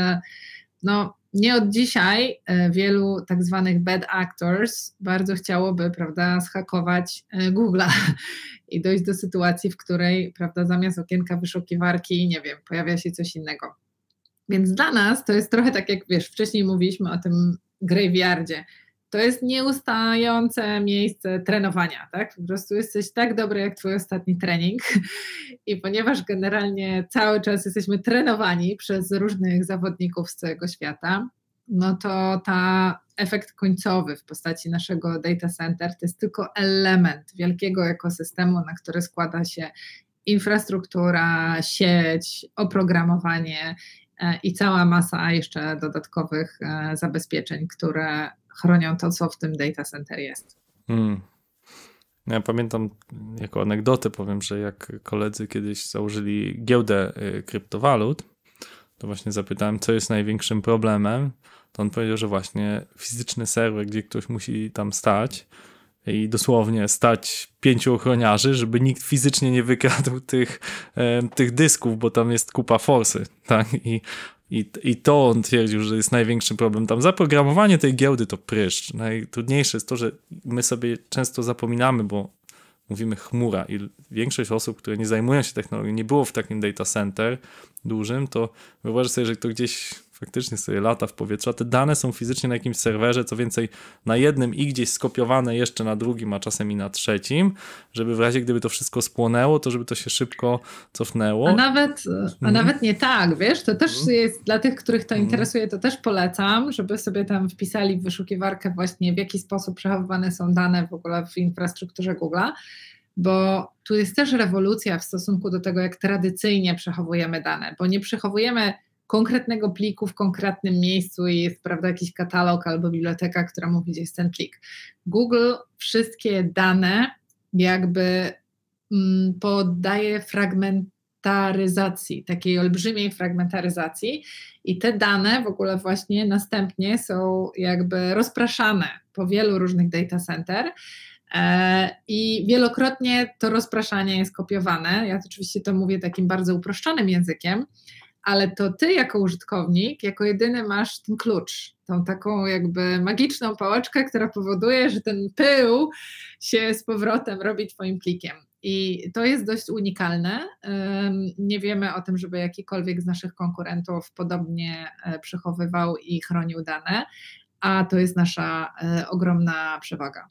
no, nie od dzisiaj wielu tak zwanych bad actors bardzo chciałoby, prawda, schakować Google'a i dojść do sytuacji, w której, prawda, zamiast okienka wyszukiwarki, nie wiem, pojawia się coś innego. Więc dla nas to jest trochę tak, jak wiesz, wcześniej mówiliśmy o tym graveyardzie. To jest nieustające miejsce trenowania, tak? Po prostu jesteś tak dobry jak twój ostatni trening i ponieważ generalnie cały czas jesteśmy trenowani przez różnych zawodników z całego świata, no to ta efekt końcowy w postaci naszego data center to jest tylko element wielkiego ekosystemu, na który składa się infrastruktura, sieć, oprogramowanie e, i cała masa jeszcze dodatkowych e, zabezpieczeń, które chronią to, co w tym data center jest. Hmm. Ja pamiętam jako anegdotę powiem, że jak koledzy kiedyś założyli giełdę y, kryptowalut, to właśnie zapytałem, co jest największym problemem, to on powiedział, że właśnie fizyczny serwer, gdzie ktoś musi tam stać, i dosłownie stać pięciu ochroniarzy, żeby nikt fizycznie nie wykradł tych, e, tych dysków, bo tam jest kupa forsy, tak? I, i, I to on twierdził, że jest największy problem. Tam zaprogramowanie tej giełdy to pryszcz. Najtrudniejsze jest to, że my sobie często zapominamy, bo mówimy chmura i większość osób, które nie zajmują się technologią, nie było w takim data center dużym, to wyobraź sobie, że to gdzieś faktycznie sobie lata w powietrzu, a te dane są fizycznie na jakimś serwerze, co więcej na jednym i gdzieś skopiowane jeszcze na drugim, a czasem i na trzecim, żeby w razie gdyby to wszystko spłonęło, to żeby to się szybko cofnęło. A nawet, a mhm. nawet nie tak, wiesz, to też mhm. jest dla tych, których to mhm. interesuje, to też polecam, żeby sobie tam wpisali w wyszukiwarkę właśnie w jaki sposób przechowywane są dane w ogóle w infrastrukturze Google'a bo tu jest też rewolucja w stosunku do tego, jak tradycyjnie przechowujemy dane, bo nie przechowujemy konkretnego pliku w konkretnym miejscu i jest prawda, jakiś katalog albo biblioteka, która mówi, gdzie jest ten plik. Google wszystkie dane jakby mm, poddaje fragmentaryzacji, takiej olbrzymiej fragmentaryzacji i te dane w ogóle właśnie następnie są jakby rozpraszane po wielu różnych data center e, i wielokrotnie to rozpraszanie jest kopiowane. Ja oczywiście to mówię takim bardzo uproszczonym językiem, ale to ty jako użytkownik, jako jedyny masz ten klucz, tą taką jakby magiczną pałeczkę, która powoduje, że ten pył się z powrotem robi twoim plikiem. I to jest dość unikalne. Nie wiemy o tym, żeby jakikolwiek z naszych konkurentów podobnie e, przechowywał i chronił dane, a to jest nasza e, ogromna przewaga.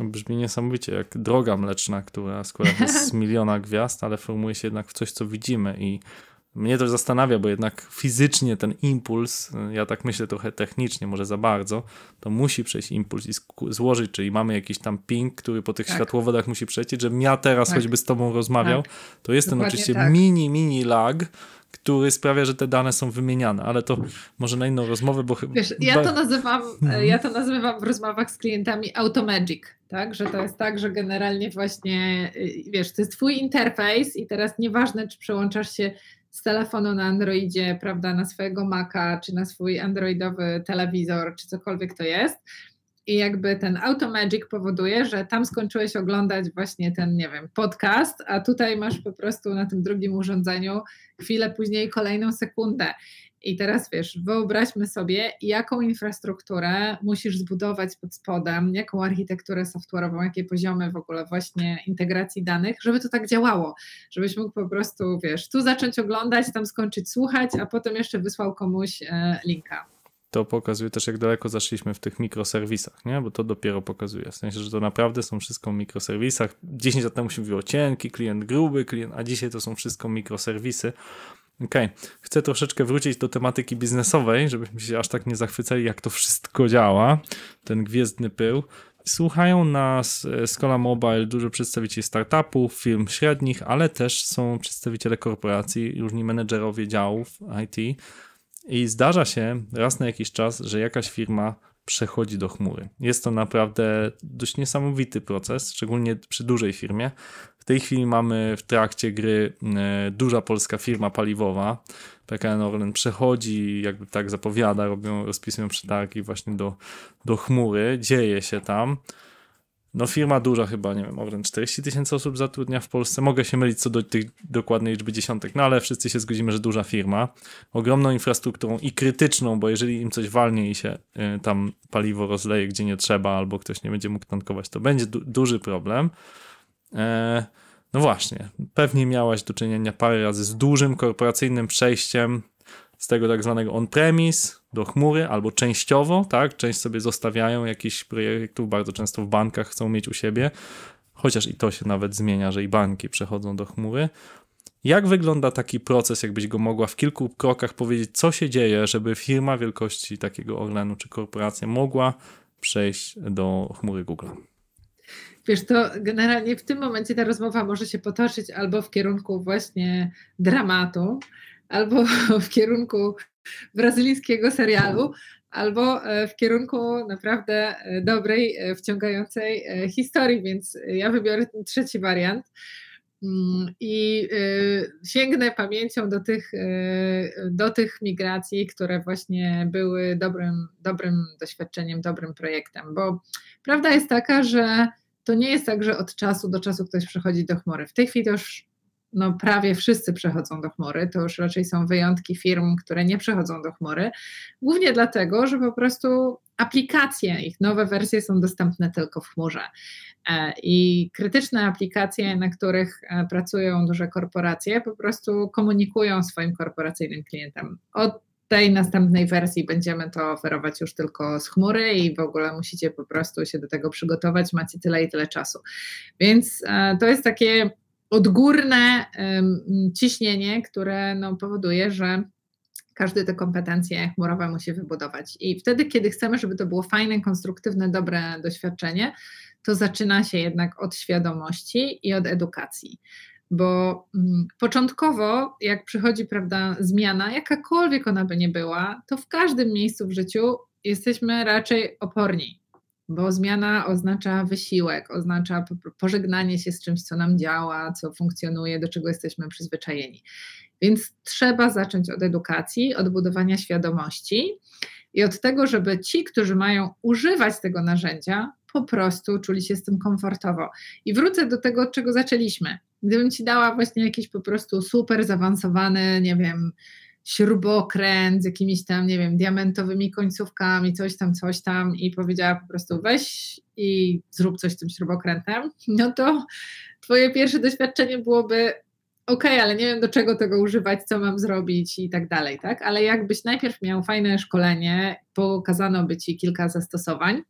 Brzmi niesamowicie jak droga mleczna, która składa się z miliona gwiazd, ale formuje się jednak w coś, co widzimy i mnie to zastanawia, bo jednak fizycznie ten impuls, ja tak myślę trochę technicznie, może za bardzo, to musi przejść impuls i złożyć, czyli mamy jakiś tam ping, który po tych tak. światłowodach musi przejść, żebym ja teraz tak. choćby z tobą rozmawiał, tak. to jest Dokładnie ten oczywiście tak. mini, mini lag, który sprawia, że te dane są wymieniane, ale to może na inną rozmowę, bo chyba... Wiesz, ja to nazywam, mhm. ja to nazywam w rozmowach z klientami automagic, tak, że to jest tak, że generalnie właśnie, y, wiesz, to jest twój interfejs i teraz nieważne, czy przełączasz się z telefonu na Androidzie, prawda, na swojego Maca, czy na swój androidowy telewizor, czy cokolwiek to jest. I jakby ten Automagic powoduje, że tam skończyłeś oglądać właśnie ten, nie wiem, podcast, a tutaj masz po prostu na tym drugim urządzeniu chwilę później kolejną sekundę. I teraz wiesz, wyobraźmy sobie, jaką infrastrukturę musisz zbudować pod spodem, jaką architekturę software'ową, jakie poziomy w ogóle właśnie integracji danych, żeby to tak działało, żebyś mógł po prostu, wiesz, tu zacząć oglądać, tam skończyć słuchać, a potem jeszcze wysłał komuś e, linka. To pokazuje też, jak daleko zaszliśmy w tych mikroserwisach, nie? bo to dopiero pokazuje. W sensie, że to naprawdę są wszystko mikroserwisach. 10 lat temu się mówiło cienki, klient gruby, klient, a dzisiaj to są wszystko mikroserwisy. Okej, okay. chcę troszeczkę wrócić do tematyki biznesowej, żebyśmy się aż tak nie zachwycali, jak to wszystko działa, ten gwiezdny pył. Słuchają nas Skola Mobile dużo przedstawicieli startupów, firm średnich, ale też są przedstawiciele korporacji, różni menedżerowie działów IT. I zdarza się raz na jakiś czas, że jakaś firma przechodzi do chmury. Jest to naprawdę dość niesamowity proces, szczególnie przy dużej firmie. Tej chwili mamy w trakcie gry e, duża polska firma paliwowa. PKN Orlen przechodzi, jakby tak zapowiada, robią, rozpisują przetargi właśnie do, do chmury. Dzieje się tam. No firma duża chyba, nie wiem, Orlen 40 tysięcy osób zatrudnia w Polsce. Mogę się mylić co do tych dokładnej liczby dziesiątek, no ale wszyscy się zgodzimy, że duża firma. Ogromną infrastrukturą i krytyczną, bo jeżeli im coś walnie i się y, tam paliwo rozleje gdzie nie trzeba, albo ktoś nie będzie mógł tankować, to będzie du duży problem. E no właśnie, pewnie miałaś do czynienia parę razy z dużym korporacyjnym przejściem z tego tak zwanego on-premise do chmury albo częściowo, tak? Część sobie zostawiają jakichś projektów, bardzo często w bankach chcą mieć u siebie, chociaż i to się nawet zmienia, że i banki przechodzą do chmury. Jak wygląda taki proces, jakbyś go mogła w kilku krokach powiedzieć, co się dzieje, żeby firma wielkości takiego Orlenu czy korporacja mogła przejść do chmury Google? Wiesz, to generalnie w tym momencie ta rozmowa może się potoczyć albo w kierunku właśnie dramatu, albo w kierunku brazylijskiego serialu, albo e, w kierunku naprawdę e, dobrej, e, wciągającej historii, więc ja wybiorę ten trzeci wariant. Mm, I sięgnę pamięcią do tych, do tych migracji, które właśnie były dobrym, dobrym doświadczeniem, dobrym projektem, bo prawda jest taka, że to nie jest tak, że od czasu do czasu ktoś przechodzi do chmury. W tej chwili to już no, prawie wszyscy przechodzą do chmury, to już raczej są wyjątki firm, które nie przechodzą do chmury, głównie dlatego, że po prostu aplikacje, ich nowe wersje są dostępne tylko w chmurze. E, I krytyczne aplikacje, na których e, pracują duże korporacje, po prostu komunikują swoim korporacyjnym klientem. Od tej następnej wersji będziemy to oferować już tylko z chmury i w ogóle musicie po prostu się do tego przygotować, macie tyle i tyle czasu. Więc e, to jest takie odgórne ciśnienie, które no, powoduje, że każdy te kompetencje chmurowe musi wybudować. I wtedy, kiedy chcemy, żeby to było fajne, konstruktywne, dobre doświadczenie, to zaczyna się jednak od świadomości i od edukacji. Bo mm, początkowo, jak przychodzi prawda, zmiana, jakakolwiek ona by nie była, to w każdym miejscu w życiu jesteśmy raczej oporni, bo zmiana oznacza wysiłek, oznacza pożegnanie się z czymś, co nam działa, co funkcjonuje, do czego jesteśmy przyzwyczajeni. Więc trzeba zacząć od edukacji, od budowania świadomości i od tego, żeby ci, którzy mają używać tego narzędzia, po prostu czuli się z tym komfortowo. I wrócę do tego, od czego zaczęliśmy. Gdybym ci dała właśnie jakiś po prostu super zaawansowany, nie wiem, śrubokręt z jakimiś tam, nie wiem, diamentowymi końcówkami, coś tam, coś tam i powiedziała po prostu weź i zrób coś z tym śrubokrętem, no to twoje pierwsze doświadczenie byłoby ok, ale nie wiem do czego tego używać, co mam zrobić i tak dalej, tak? Ale jakbyś najpierw miał fajne szkolenie, pokazano by ci kilka zastosowań,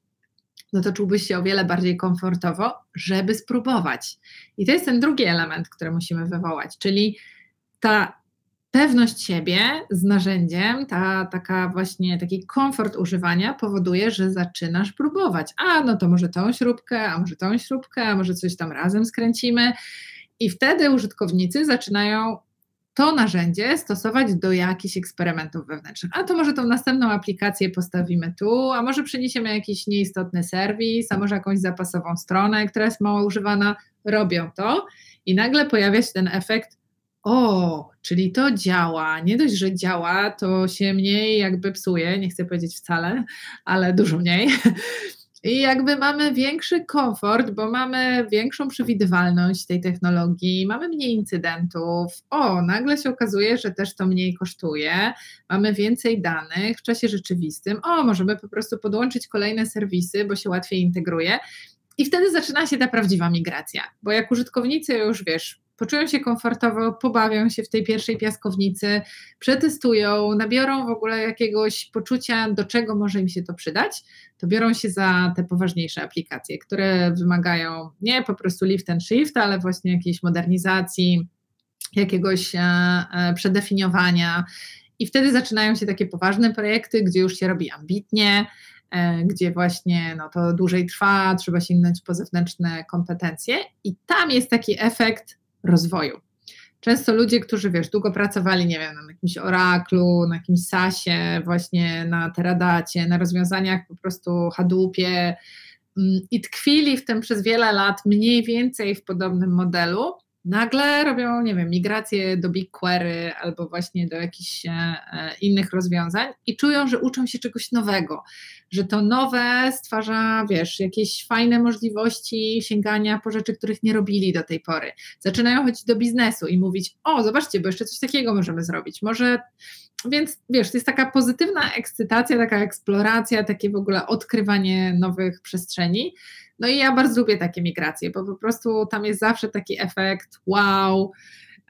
no to czułbyś się o wiele bardziej komfortowo, żeby spróbować. I to jest ten drugi element, który musimy wywołać, czyli ta pewność siebie z narzędziem, ta taka właśnie taki komfort używania powoduje, że zaczynasz próbować. A no to może tą śrubkę, a może tą śrubkę, a może coś tam razem skręcimy. I wtedy użytkownicy zaczynają to narzędzie stosować do jakichś eksperymentów wewnętrznych. A to może tą następną aplikację postawimy tu, a może przeniesiemy jakiś nieistotny serwis, a może jakąś zapasową stronę, która jest mało używana. Robią to i nagle pojawia się ten efekt, o, czyli to działa. Nie dość, że działa, to się mniej jakby psuje, nie chcę powiedzieć wcale, ale dużo mniej. I jakby mamy większy komfort, bo mamy większą przewidywalność tej technologii, mamy mniej incydentów. O, nagle się okazuje, że też to mniej kosztuje, mamy więcej danych w czasie rzeczywistym. O, możemy po prostu podłączyć kolejne serwisy, bo się łatwiej integruje. I wtedy zaczyna się ta prawdziwa migracja, bo jak użytkownicy już wiesz, poczują się komfortowo, pobawią się w tej pierwszej piaskownicy, przetestują, nabiorą w ogóle jakiegoś poczucia, do czego może im się to przydać, to biorą się za te poważniejsze aplikacje, które wymagają nie po prostu lift and shift, ale właśnie jakiejś modernizacji, jakiegoś e, e, przedefiniowania. I wtedy zaczynają się takie poważne projekty, gdzie już się robi ambitnie, e, gdzie właśnie no, to dłużej trwa, trzeba sięgnąć po zewnętrzne kompetencje, i tam jest taki efekt rozwoju. Często ludzie, którzy wiesz, długo pracowali, nie wiem, na jakimś Oraklu, na jakimś SASie, właśnie na Teradacie, na rozwiązaniach po prostu Hadoopie mm, i tkwili w tym przez wiele lat mniej więcej w podobnym modelu, nagle robią, nie wiem, migrację do BigQuery albo właśnie do jakichś e, innych rozwiązań i czują, że uczą się czegoś nowego, że to nowe stwarza, wiesz, jakieś fajne możliwości sięgania po rzeczy, których nie robili do tej pory. Zaczynają chodzić do biznesu i mówić, o, zobaczcie, bo jeszcze coś takiego możemy zrobić. Może, więc wiesz, to jest taka pozytywna ekscytacja, taka eksploracja, takie w ogóle odkrywanie nowych przestrzeni. No i ja bardzo lubię takie migracje, bo po prostu tam jest zawsze taki efekt wow,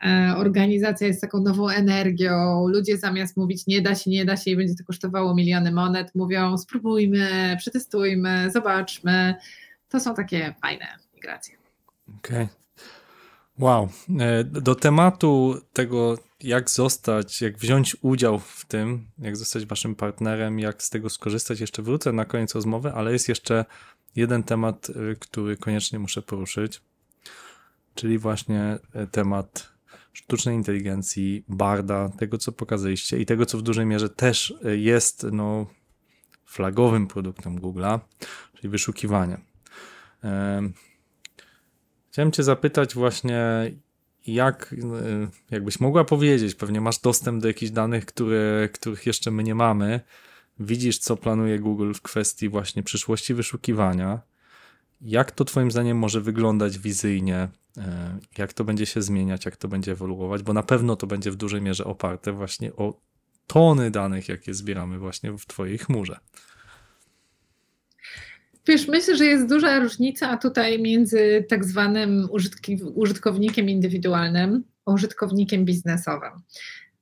e, organizacja jest taką nową energią, ludzie zamiast mówić nie da się, nie da się i będzie to kosztowało miliony monet, mówią spróbujmy, przetestujmy, zobaczmy. To są takie fajne migracje. Okej. Okay. Wow. E, do tematu tego, jak zostać, jak wziąć udział w tym, jak zostać waszym partnerem, jak z tego skorzystać, jeszcze wrócę na koniec rozmowy, ale jest jeszcze jeden temat, y, który koniecznie muszę poruszyć, czyli właśnie y, temat sztucznej inteligencji, Barda, tego co pokazaliście i tego co w dużej mierze też y, jest no, flagowym produktem Google'a, czyli wyszukiwanie. Chciałem Cię zapytać właśnie, jak, jakbyś mogła powiedzieć, pewnie masz dostęp do jakichś danych, które, których jeszcze my nie mamy, widzisz, co planuje Google w kwestii właśnie przyszłości wyszukiwania, jak to Twoim zdaniem może wyglądać wizyjnie, e, jak to będzie się zmieniać, jak to będzie ewoluować, bo na pewno to będzie w dużej mierze oparte właśnie o tony danych, jakie zbieramy właśnie w Twojej chmurze. Wiesz, myślę, że jest duża różnica tutaj między tak zwanym użytkownikiem indywidualnym użytkownikiem biznesowym.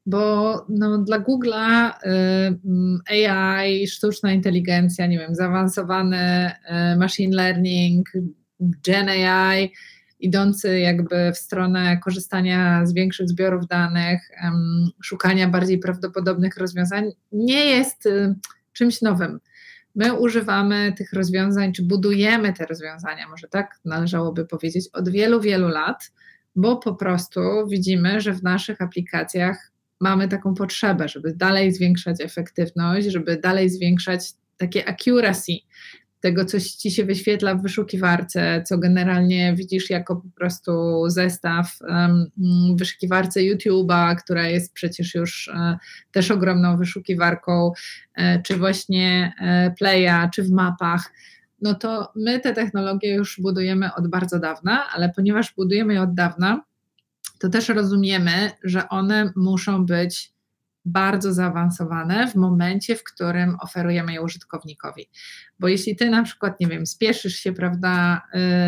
Bo no, dla Google'a y, AI, sztuczna inteligencja, nie wiem, zaawansowany y, machine learning, Gen AI, idący jakby w stronę korzystania z większych zbiorów danych, szukania bardziej prawdopodobnych rozwiązań, nie jest y, czymś nowym. My używamy tych rozwiązań, czy budujemy te rozwiązania, może tak należałoby powiedzieć, od wielu, wielu lat, bo po prostu widzimy, że w naszych aplikacjach mamy taką potrzebę, żeby dalej zwiększać efektywność, żeby dalej zwiększać takie accuracy, tego, co ci się wyświetla w wyszukiwarce, co generalnie widzisz jako po prostu zestaw um, wyszukiwarce YouTube'a, która jest przecież już e, też ogromną wyszukiwarką, e, czy właśnie e, Playa, czy w mapach. No to my te technologie już budujemy od bardzo dawna, ale ponieważ budujemy je od dawna, to też rozumiemy, że one muszą być bardzo zaawansowane w momencie, w którym oferujemy je użytkownikowi. Bo jeśli ty na przykład, nie wiem, spieszysz się, prawda,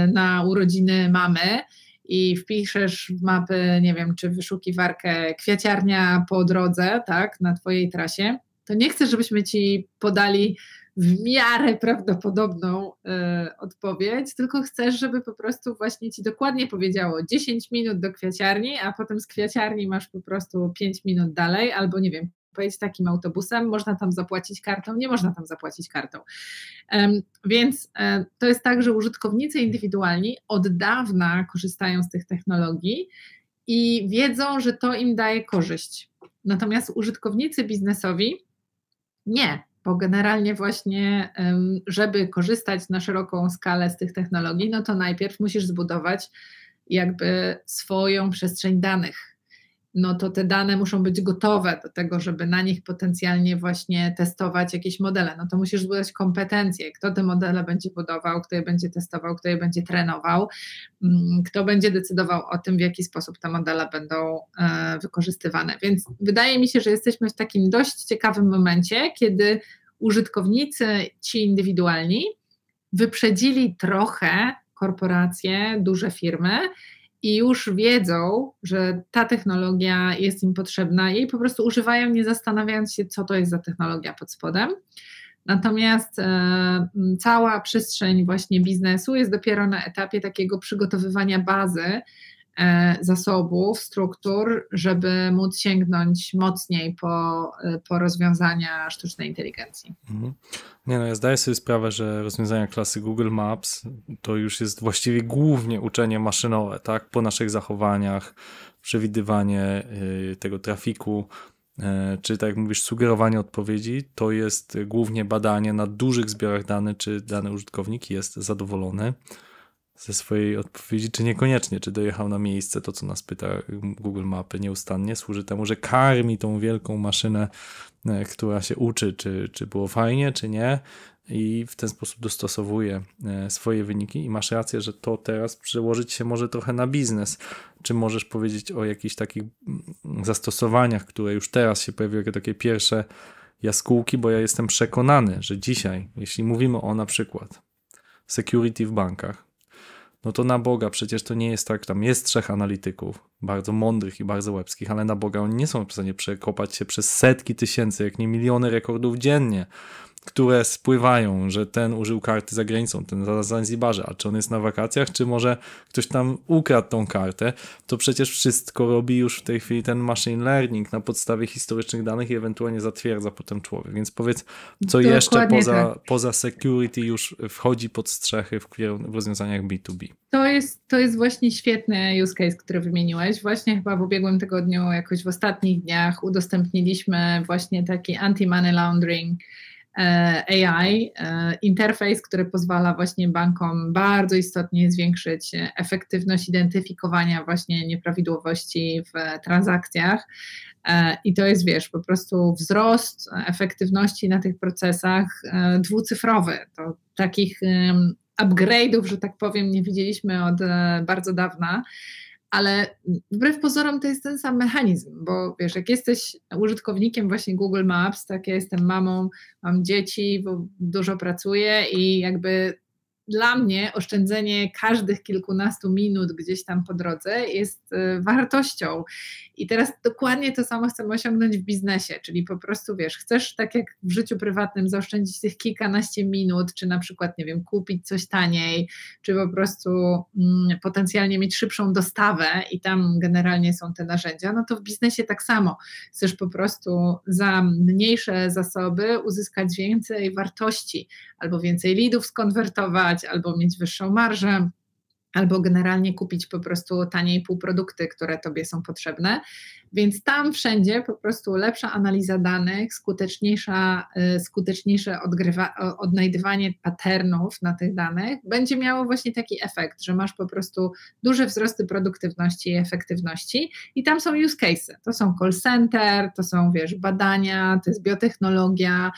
y, na urodziny mamy i wpiszesz w mapy, nie wiem, czy wyszukiwarkę kwiaciarnia po drodze, tak, na twojej trasie, to nie chcę, żebyśmy ci podali w miarę prawdopodobną y, odpowiedź, tylko chcesz, żeby po prostu właśnie ci dokładnie powiedziało 10 minut do kwiaciarni, a potem z kwiaciarni masz po prostu 5 minut dalej, albo nie wiem, pojedź takim autobusem, można tam zapłacić kartą, nie można tam zapłacić kartą. Więc e, to jest tak, że użytkownicy indywidualni od dawna korzystają z tych technologii i wiedzą, że to im daje korzyść. Natomiast użytkownicy biznesowi nie, bo generalnie właśnie, żeby korzystać na szeroką skalę z tych technologii, no to najpierw musisz zbudować jakby swoją przestrzeń danych. No to te dane muszą być gotowe do tego, żeby na nich potencjalnie właśnie testować jakieś modele. No to musisz zbudować kompetencje, kto te modele będzie budował, kto je będzie testował, kto je będzie trenował, mm, kto będzie decydował o tym, w jaki sposób te modele będą e, wykorzystywane. Więc wydaje mi się, że jesteśmy w takim dość ciekawym momencie, kiedy użytkownicy ci indywidualni wyprzedzili trochę korporacje, duże firmy i już wiedzą, że ta technologia jest im potrzebna i po prostu używają, nie zastanawiając się, co to jest za technologia pod spodem. Natomiast e, cała przestrzeń właśnie biznesu jest dopiero na etapie takiego przygotowywania bazy, zasobów, struktur, żeby móc sięgnąć mocniej po, e, po rozwiązania sztucznej inteligencji. Mhm. Nie no, ja zdaję sobie sprawę, że rozwiązania klasy Google Maps to już jest właściwie głównie uczenie maszynowe, tak? Po naszych zachowaniach, przewidywanie y, tego trafiku, e, czy tak jak mówisz, sugerowanie odpowiedzi, to jest głównie badanie na dużych zbiorach danych, czy dany użytkownik jest zadowolony ze swojej odpowiedzi, czy niekoniecznie, czy dojechał na miejsce, to co nas pyta Google Mapy nieustannie, służy temu, że karmi tą wielką maszynę, e, która się uczy, czy, czy było fajnie, czy nie i w ten sposób dostosowuje e, swoje wyniki i masz rację, że to teraz przełożyć się może trochę na biznes. Czy możesz powiedzieć o jakichś takich mm, zastosowaniach, które już teraz się pojawiły jako takie pierwsze jaskółki, bo ja jestem przekonany, że dzisiaj, jeśli mówimy o na przykład security w bankach, no to na Boga przecież to nie jest tak, tam jest trzech analityków, bardzo mądrych i bardzo łebskich, ale na Boga oni nie są w stanie przekopać się przez setki tysięcy, jak nie miliony rekordów dziennie które spływają, że ten użył karty za granicą, ten za Zanzibarze, a czy on jest na wakacjach, czy może ktoś tam ukradł tą kartę, to przecież wszystko robi już w tej chwili ten machine learning na podstawie historycznych danych i ewentualnie zatwierdza potem człowiek. Więc powiedz, co Dokładnie jeszcze poza, tak. poza security już wchodzi pod strzechy w, w rozwiązaniach B2B? To jest, to jest właśnie świetny use case, który wymieniłeś. Właśnie chyba w ubiegłym tygodniu, jakoś w ostatnich dniach udostępniliśmy właśnie taki anti-money laundering AI, interfejs, który pozwala właśnie bankom bardzo istotnie zwiększyć efektywność identyfikowania właśnie nieprawidłowości w transakcjach. I to jest, wiesz, po prostu wzrost efektywności na tych procesach dwucyfrowy. To takich upgrade'ów, że tak powiem, nie widzieliśmy od e, bardzo dawna, ale wbrew pozorom to jest ten sam mechanizm, bo wiesz, jak jesteś użytkownikiem właśnie Google Maps, tak ja jestem mamą, mam dzieci, dużo pracuję i jakby dla mnie oszczędzenie każdych kilkunastu minut gdzieś tam po drodze jest y, wartością. I teraz dokładnie to samo chcemy osiągnąć w biznesie, czyli po prostu wiesz, chcesz tak jak w życiu prywatnym zaoszczędzić tych kilkanaście minut, czy na przykład, nie wiem, kupić coś taniej, czy po prostu mm, potencjalnie mieć szybszą dostawę i tam generalnie są te narzędzia, no to w biznesie tak samo. Chcesz po prostu za mniejsze zasoby uzyskać więcej wartości, albo więcej lidów skonwertować, albo mieć wyższą marżę albo generalnie kupić po prostu taniej półprodukty, które Tobie są potrzebne. Więc tam wszędzie po prostu lepsza analiza danych, skuteczniejsza, y, skuteczniejsze odgrywa, odnajdywanie patternów na tych danych będzie miało właśnie taki efekt, że masz po prostu duże wzrosty produktywności i efektywności i tam są use cases. To są call center, to są wiesz, badania, to jest biotechnologia,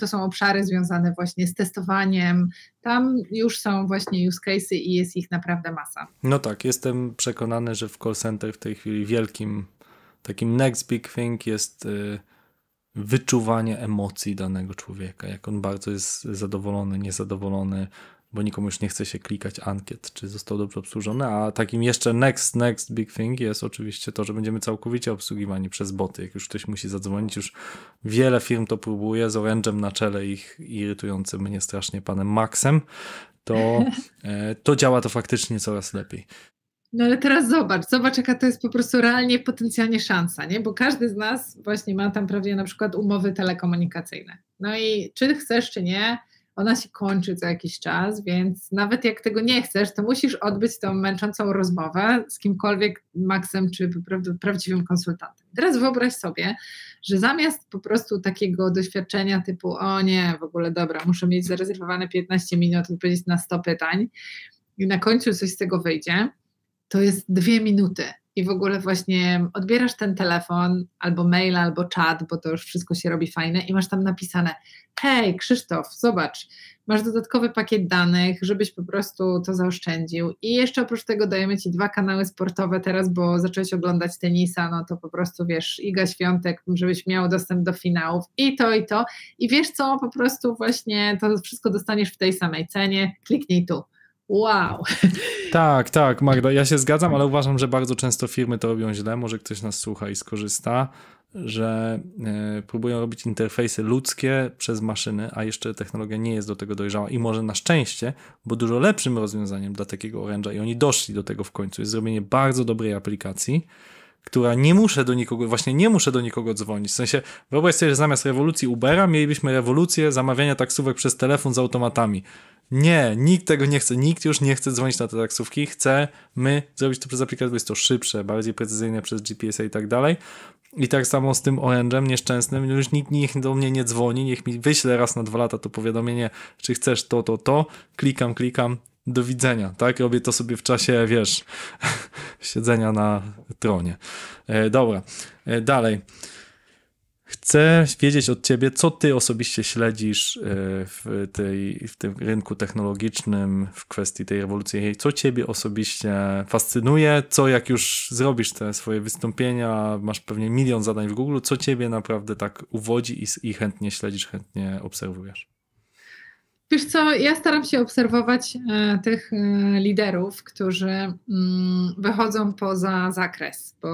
to są obszary związane właśnie z testowaniem. Tam już są właśnie use cases i jest ich naprawdę masa. No tak, jestem przekonany, że w call center w tej chwili wielkim takim next big thing jest y, wyczuwanie emocji danego człowieka, jak on bardzo jest zadowolony, niezadowolony, bo nikomu już nie chce się klikać ankiet, czy został dobrze obsłużony, a takim jeszcze next, next big thing jest oczywiście to, że będziemy całkowicie obsługiwani przez boty. Jak już ktoś musi zadzwonić, już wiele firm to próbuje, z Orange'em na czele ich irytującym mnie strasznie panem Maxem, to, e, to działa to faktycznie coraz lepiej. No ale teraz zobacz, zobacz jaka to jest po prostu realnie potencjalnie szansa, nie? Bo każdy z nas właśnie ma tam prawie na przykład umowy telekomunikacyjne. No i czy chcesz, czy nie, ona się kończy co jakiś czas, więc nawet jak tego nie chcesz, to musisz odbyć tą męczącą rozmowę z kimkolwiek, Maxem czy prawdziwym konsultantem. Teraz wyobraź sobie, że zamiast po prostu takiego doświadczenia typu o nie, w ogóle dobra, muszę mieć zarezerwowane 15 minut, odpowiedzieć na 100 pytań i na końcu coś z tego wyjdzie, to jest dwie minuty i w ogóle właśnie odbierasz ten telefon, albo mail, albo czat, bo to już wszystko się robi fajne i masz tam napisane: Hej, Krzysztof, zobacz, masz dodatkowy pakiet danych, żebyś po prostu to zaoszczędził. I jeszcze oprócz tego dajemy ci dwa kanały sportowe teraz, bo zacząłeś oglądać tenisa, no to po prostu wiesz, Iga Świątek, żebyś miał dostęp do finałów i to, i to. I wiesz co, po prostu właśnie to wszystko dostaniesz w tej samej cenie, kliknij tu. Wow. Tak, tak, Magda, ja się zgadzam, ale uważam, że bardzo często firmy to robią źle. Może ktoś nas słucha i skorzysta, że y, próbują robić interfejsy ludzkie przez maszyny, a jeszcze technologia nie jest do tego dojrzała i może na szczęście, bo dużo lepszym rozwiązaniem dla takiego oręża i oni doszli do tego w końcu, jest zrobienie bardzo dobrej aplikacji, która nie muszę do nikogo, właśnie nie muszę do nikogo dzwonić. W sensie, wyobraź sobie, że zamiast rewolucji Ubera mielibyśmy rewolucję zamawiania taksówek przez telefon z automatami. Nie, nikt tego nie chce. Nikt już nie chce dzwonić na te taksówki. Chcemy zrobić to przez aplikację, bo jest to szybsze, bardziej precyzyjne przez GPS i tak dalej. I tak samo z tym Orange'em nieszczęsnym. Już nikt niech do mnie nie dzwoni, niech mi wyśle raz na dwa lata to powiadomienie, czy chcesz to, to, to. Klikam, klikam, do widzenia, tak? Robię to sobie w czasie, wiesz, siedzenia na tronie. E, dobra, e, dalej. Chcę wiedzieć od Ciebie, co Ty osobiście śledzisz e, w, tej, w tym rynku technologicznym, w kwestii tej rewolucji, co Ciebie osobiście fascynuje, co jak już zrobisz te swoje wystąpienia, masz pewnie milion zadań w Google, co Ciebie naprawdę tak uwodzi i, i chętnie śledzisz, chętnie obserwujesz? Wiesz co, ja staram się obserwować e, tych e, liderów, którzy mm, wychodzą poza zakres, bo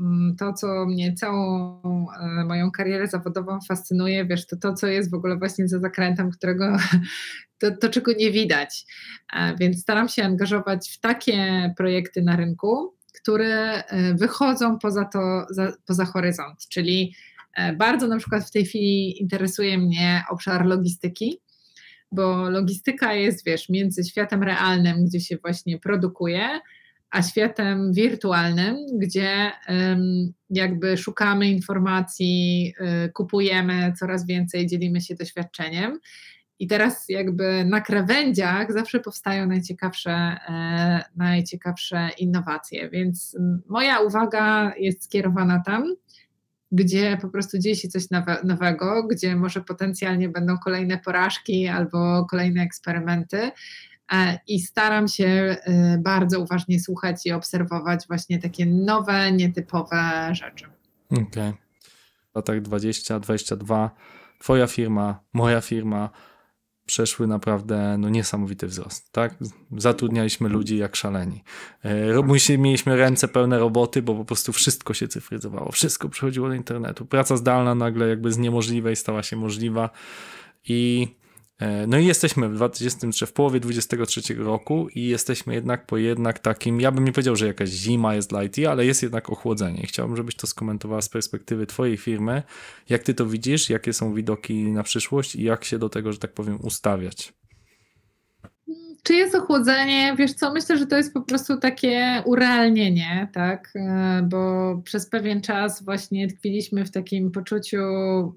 mm, to, co mnie całą e, moją karierę zawodową fascynuje, wiesz, to to, co jest w ogóle właśnie za zakrętem, którego to, to czego nie widać. Więc staram się angażować w takie projekty na rynku, które wychodzą poza to, za, poza horyzont, czyli bardzo na przykład w tej chwili interesuje mnie obszar logistyki bo logistyka jest, wiesz, między światem realnym, gdzie się właśnie produkuje, a światem wirtualnym, gdzie jakby szukamy informacji, y, kupujemy coraz więcej, dzielimy się doświadczeniem. I teraz jakby na krawędziach zawsze powstają najciekawsze, e, najciekawsze innowacje, więc moja uwaga jest skierowana tam, gdzie po prostu dzieje się coś nowego, gdzie może potencjalnie będą kolejne porażki albo kolejne eksperymenty. E, I staram się e, bardzo uważnie słuchać i obserwować właśnie takie nowe, nietypowe rzeczy. Okej. Okay. W latach 20-22 Twoja firma, moja firma przeszły naprawdę no, niesamowity wzrost. Tak? Zatrudnialiśmy ludzi jak szaleni. E, mieliśmy ręce pełne roboty, bo po prostu wszystko się cyfryzowało, wszystko przechodziło do internetu. Praca zdalna nagle jakby z niemożliwej stała się możliwa i no i jesteśmy w 2023, w połowie 2023 roku i jesteśmy jednak po jednak takim, ja bym nie powiedział, że jakaś zima jest dla IT, ale jest jednak ochłodzenie. Chciałbym, żebyś to skomentowała z perspektywy twojej firmy. Jak ty to widzisz? Jakie są widoki na przyszłość i jak się do tego, że tak powiem, ustawiać? Czy jest ochłodzenie? Wiesz co, myślę, że to jest po prostu takie urealnienie, tak? E, bo przez pewien czas właśnie tkwiliśmy w takim poczuciu,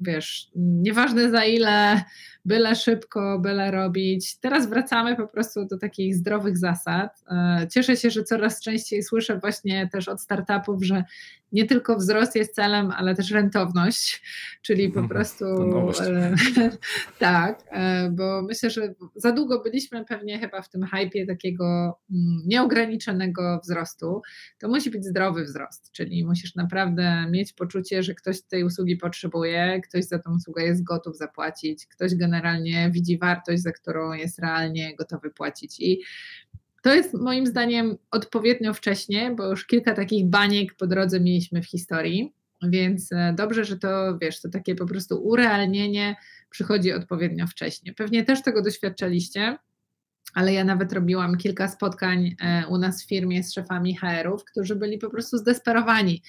wiesz, nieważne za ile, byle szybko, byle robić. Teraz wracamy po prostu do takich zdrowych zasad. E, cieszę się, że coraz częściej słyszę właśnie też od startupów, że nie tylko wzrost jest celem, ale też rentowność, czyli po mhm, prostu e, tak, e, bo myślę, że za długo byliśmy pewnie chyba w tym hypie takiego mm, nieograniczonego wzrostu. To musi być zdrowy wzrost, czyli musisz naprawdę mieć poczucie, że ktoś tej usługi potrzebuje, ktoś za tą usługę jest gotów zapłacić, ktoś generalnie widzi wartość, za którą jest realnie gotowy płacić i to jest moim zdaniem odpowiednio wcześnie, bo już kilka takich baniek po drodze mieliśmy w historii, więc e, dobrze, że to wiesz, to takie po prostu urealnienie przychodzi odpowiednio wcześnie. Pewnie też tego doświadczaliście, ale ja nawet robiłam kilka spotkań e, u nas w firmie z szefami HR-ów, którzy byli po prostu zdesperowani.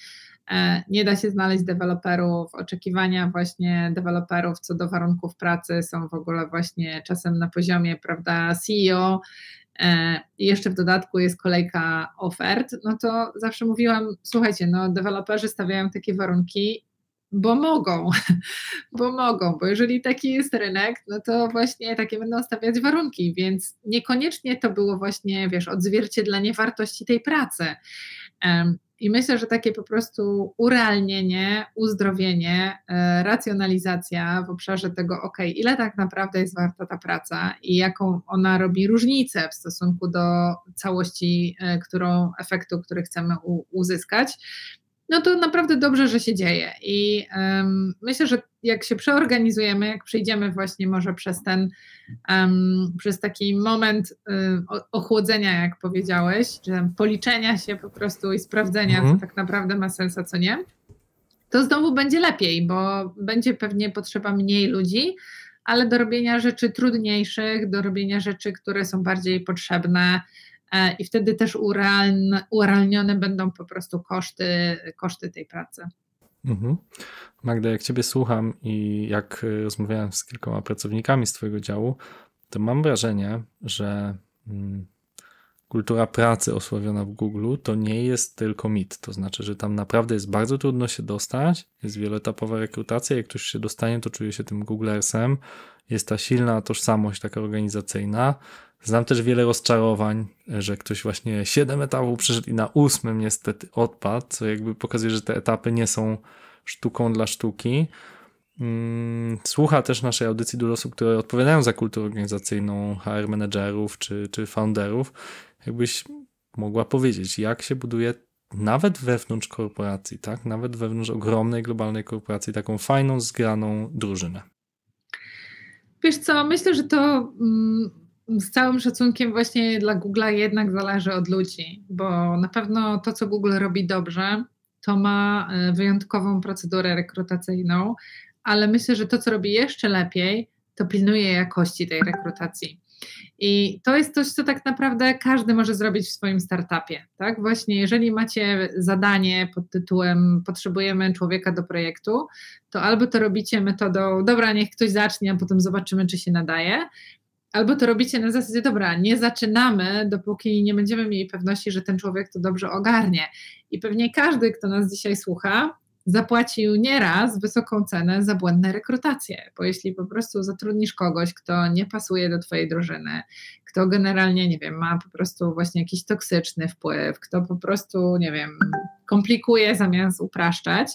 E, nie da się znaleźć deweloperów, oczekiwania właśnie deweloperów co do warunków pracy są w ogóle właśnie czasem na poziomie, prawda, CEO, E, i jeszcze w dodatku jest kolejka ofert, no to zawsze mówiłam, słuchajcie, no deweloperzy stawiają takie warunki, bo mogą, bo mogą, bo jeżeli taki jest rynek, no to właśnie takie będą stawiać warunki, więc niekoniecznie to było właśnie, wiesz, odzwierciedlenie wartości tej pracy. I myślę, że takie po prostu urealnienie, uzdrowienie, e, racjonalizacja w obszarze tego, ok, ile tak naprawdę jest warta ta praca i jaką ona robi różnicę w stosunku do całości, e, którą, efektu, który chcemy uzyskać, no to naprawdę dobrze, że się dzieje. I um, myślę, że jak się przeorganizujemy, jak przejdziemy właśnie może przez ten, um, przez taki moment um, ochłodzenia, jak powiedziałeś, czy policzenia się po prostu i sprawdzenia, mhm. co tak naprawdę ma sens, a co nie, to znowu będzie lepiej, bo będzie pewnie potrzeba mniej ludzi, ale do robienia rzeczy trudniejszych, do robienia rzeczy, które są bardziej potrzebne, i wtedy też urealnione będą po prostu koszty, koszty tej pracy. Mhm. Magda, jak Ciebie słucham i jak rozmawiałem z kilkoma pracownikami z Twojego działu, to mam wrażenie, że mm, kultura pracy osławiona w Google to nie jest tylko mit. To znaczy, że tam naprawdę jest bardzo trudno się dostać, jest wieloetapowa rekrutacja. Jak ktoś się dostanie, to czuje się tym Googlersem. Jest ta silna tożsamość taka organizacyjna. Znam też wiele rozczarowań, że ktoś właśnie siedem etapów przeszedł i na ósmym niestety odpadł, co jakby pokazuje, że te etapy nie są sztuką dla sztuki. Mm, słucha też naszej audycji dużo osób, które odpowiadają za kulturę organizacyjną, HR menedżerów czy, czy founderów. Jakbyś mogła powiedzieć, jak się buduje nawet wewnątrz korporacji, tak? Nawet wewnątrz ogromnej globalnej korporacji, taką fajną, zgraną drużynę. Wiesz co, myślę, że to mm, z całym szacunkiem właśnie dla Google'a jednak zależy od ludzi, bo na pewno to, co Google robi dobrze, to ma e, wyjątkową procedurę rekrutacyjną, ale myślę, że to, co robi jeszcze lepiej, to pilnuje jakości tej rekrutacji. I to jest coś, co tak naprawdę każdy może zrobić w swoim startupie. Tak? Właśnie, jeżeli macie zadanie pod tytułem Potrzebujemy człowieka do projektu, to albo to robicie metodą, dobra, niech ktoś zacznie, a potem zobaczymy, czy się nadaje, albo to robicie na zasadzie, dobra, nie zaczynamy, dopóki nie będziemy mieli pewności, że ten człowiek to dobrze ogarnie. I pewnie każdy, kto nas dzisiaj słucha, zapłacił nieraz wysoką cenę za błędne rekrutacje, bo jeśli po prostu zatrudnisz kogoś, kto nie pasuje do Twojej drużyny, kto generalnie, nie wiem, ma po prostu właśnie jakiś toksyczny wpływ, kto po prostu, nie wiem, komplikuje zamiast upraszczać,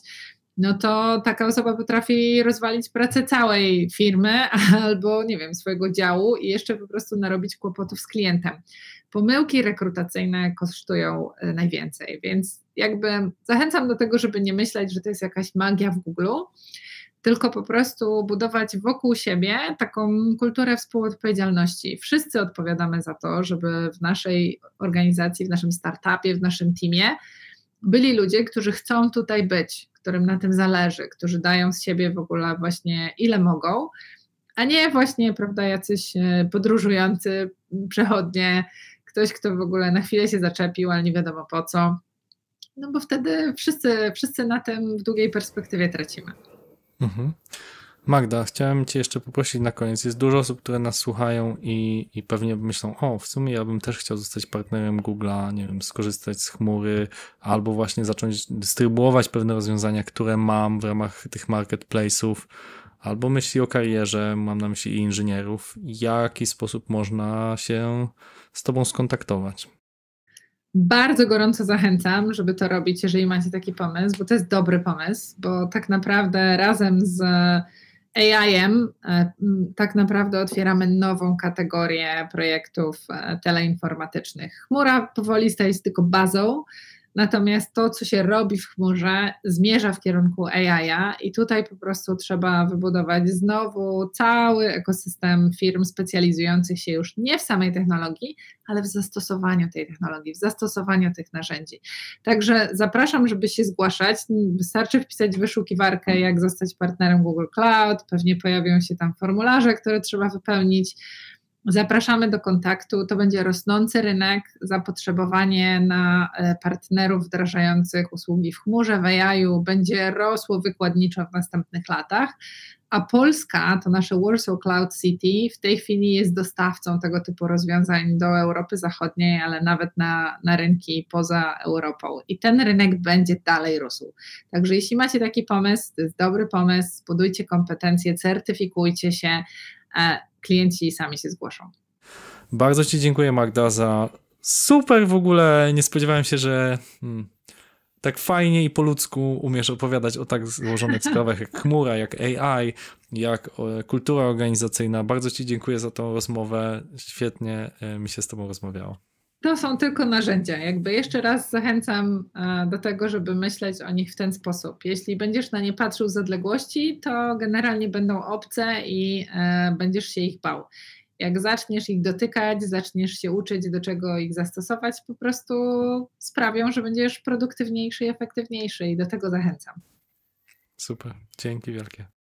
no to taka osoba potrafi rozwalić pracę całej firmy albo, nie wiem, swojego działu i jeszcze po prostu narobić kłopotów z klientem. Pomyłki rekrutacyjne kosztują e, najwięcej, więc jakby zachęcam do tego, żeby nie myśleć, że to jest jakaś magia w Google, tylko po prostu budować wokół siebie taką kulturę współodpowiedzialności. Wszyscy odpowiadamy za to, żeby w naszej organizacji, w naszym startupie, w naszym teamie byli ludzie, którzy chcą tutaj być, którym na tym zależy, którzy dają z siebie w ogóle właśnie ile mogą, a nie właśnie, prawda, jacyś e, podróżujący przechodnie, ktoś, kto w ogóle na chwilę się zaczepił, ale nie wiadomo po co. No bo wtedy wszyscy, wszyscy na tym w długiej perspektywie tracimy. Mhm. Magda, chciałem Cię jeszcze poprosić na koniec. Jest dużo osób, które nas słuchają i, i pewnie myślą, o, w sumie ja bym też chciał zostać partnerem Google'a, nie wiem, skorzystać z chmury, albo właśnie zacząć dystrybuować pewne rozwiązania, które mam w ramach tych marketplace'ów, albo myśli o karierze, mam na myśli inżynierów. Jaki sposób można się z Tobą skontaktować? Bardzo gorąco zachęcam, żeby to robić, jeżeli macie taki pomysł, bo to jest dobry pomysł, bo tak naprawdę razem z AI-em e, tak naprawdę otwieramy nową kategorię projektów e, teleinformatycznych. Chmura powoli staje się tylko bazą, Natomiast to, co się robi w chmurze, zmierza w kierunku AI i tutaj po prostu trzeba wybudować znowu cały ekosystem firm specjalizujących się już nie w samej technologii, ale w zastosowaniu tej technologii, w zastosowaniu tych narzędzi. Także zapraszam, żeby się zgłaszać. Wystarczy wpisać w wyszukiwarkę, jak zostać partnerem Google Cloud. Pewnie pojawią się tam formularze, które trzeba wypełnić. Zapraszamy do kontaktu. To będzie rosnący rynek, zapotrzebowanie na e, partnerów wdrażających usługi w chmurze, w AI będzie rosło wykładniczo w następnych latach. A Polska, to nasze Warsaw Cloud City, w tej chwili jest dostawcą tego typu rozwiązań do Europy Zachodniej, ale nawet na, na rynki poza Europą. I ten rynek będzie dalej rósł. Także jeśli macie taki pomysł, to jest dobry pomysł, budujcie kompetencje, certyfikujcie się. E, klienci sami się zgłoszą. Bardzo Ci dziękuję, Magda, za super w ogóle. Nie spodziewałem się, że hmm, tak fajnie i po ludzku umiesz opowiadać o tak złożonych sprawach jak chmura, jak AI, jak kultura organizacyjna. Bardzo Ci dziękuję za tą rozmowę. Świetnie e, mi się z Tobą rozmawiało. To są tylko narzędzia. Jakby jeszcze raz zachęcam e, do tego, żeby myśleć o nich w ten sposób. Jeśli będziesz na nie patrzył z odległości, to generalnie będą obce i e, będziesz się ich bał. Jak zaczniesz ich dotykać, zaczniesz się uczyć, do czego ich zastosować, po prostu sprawią, że będziesz produktywniejszy i efektywniejszy i do tego zachęcam. Super, dzięki wielkie.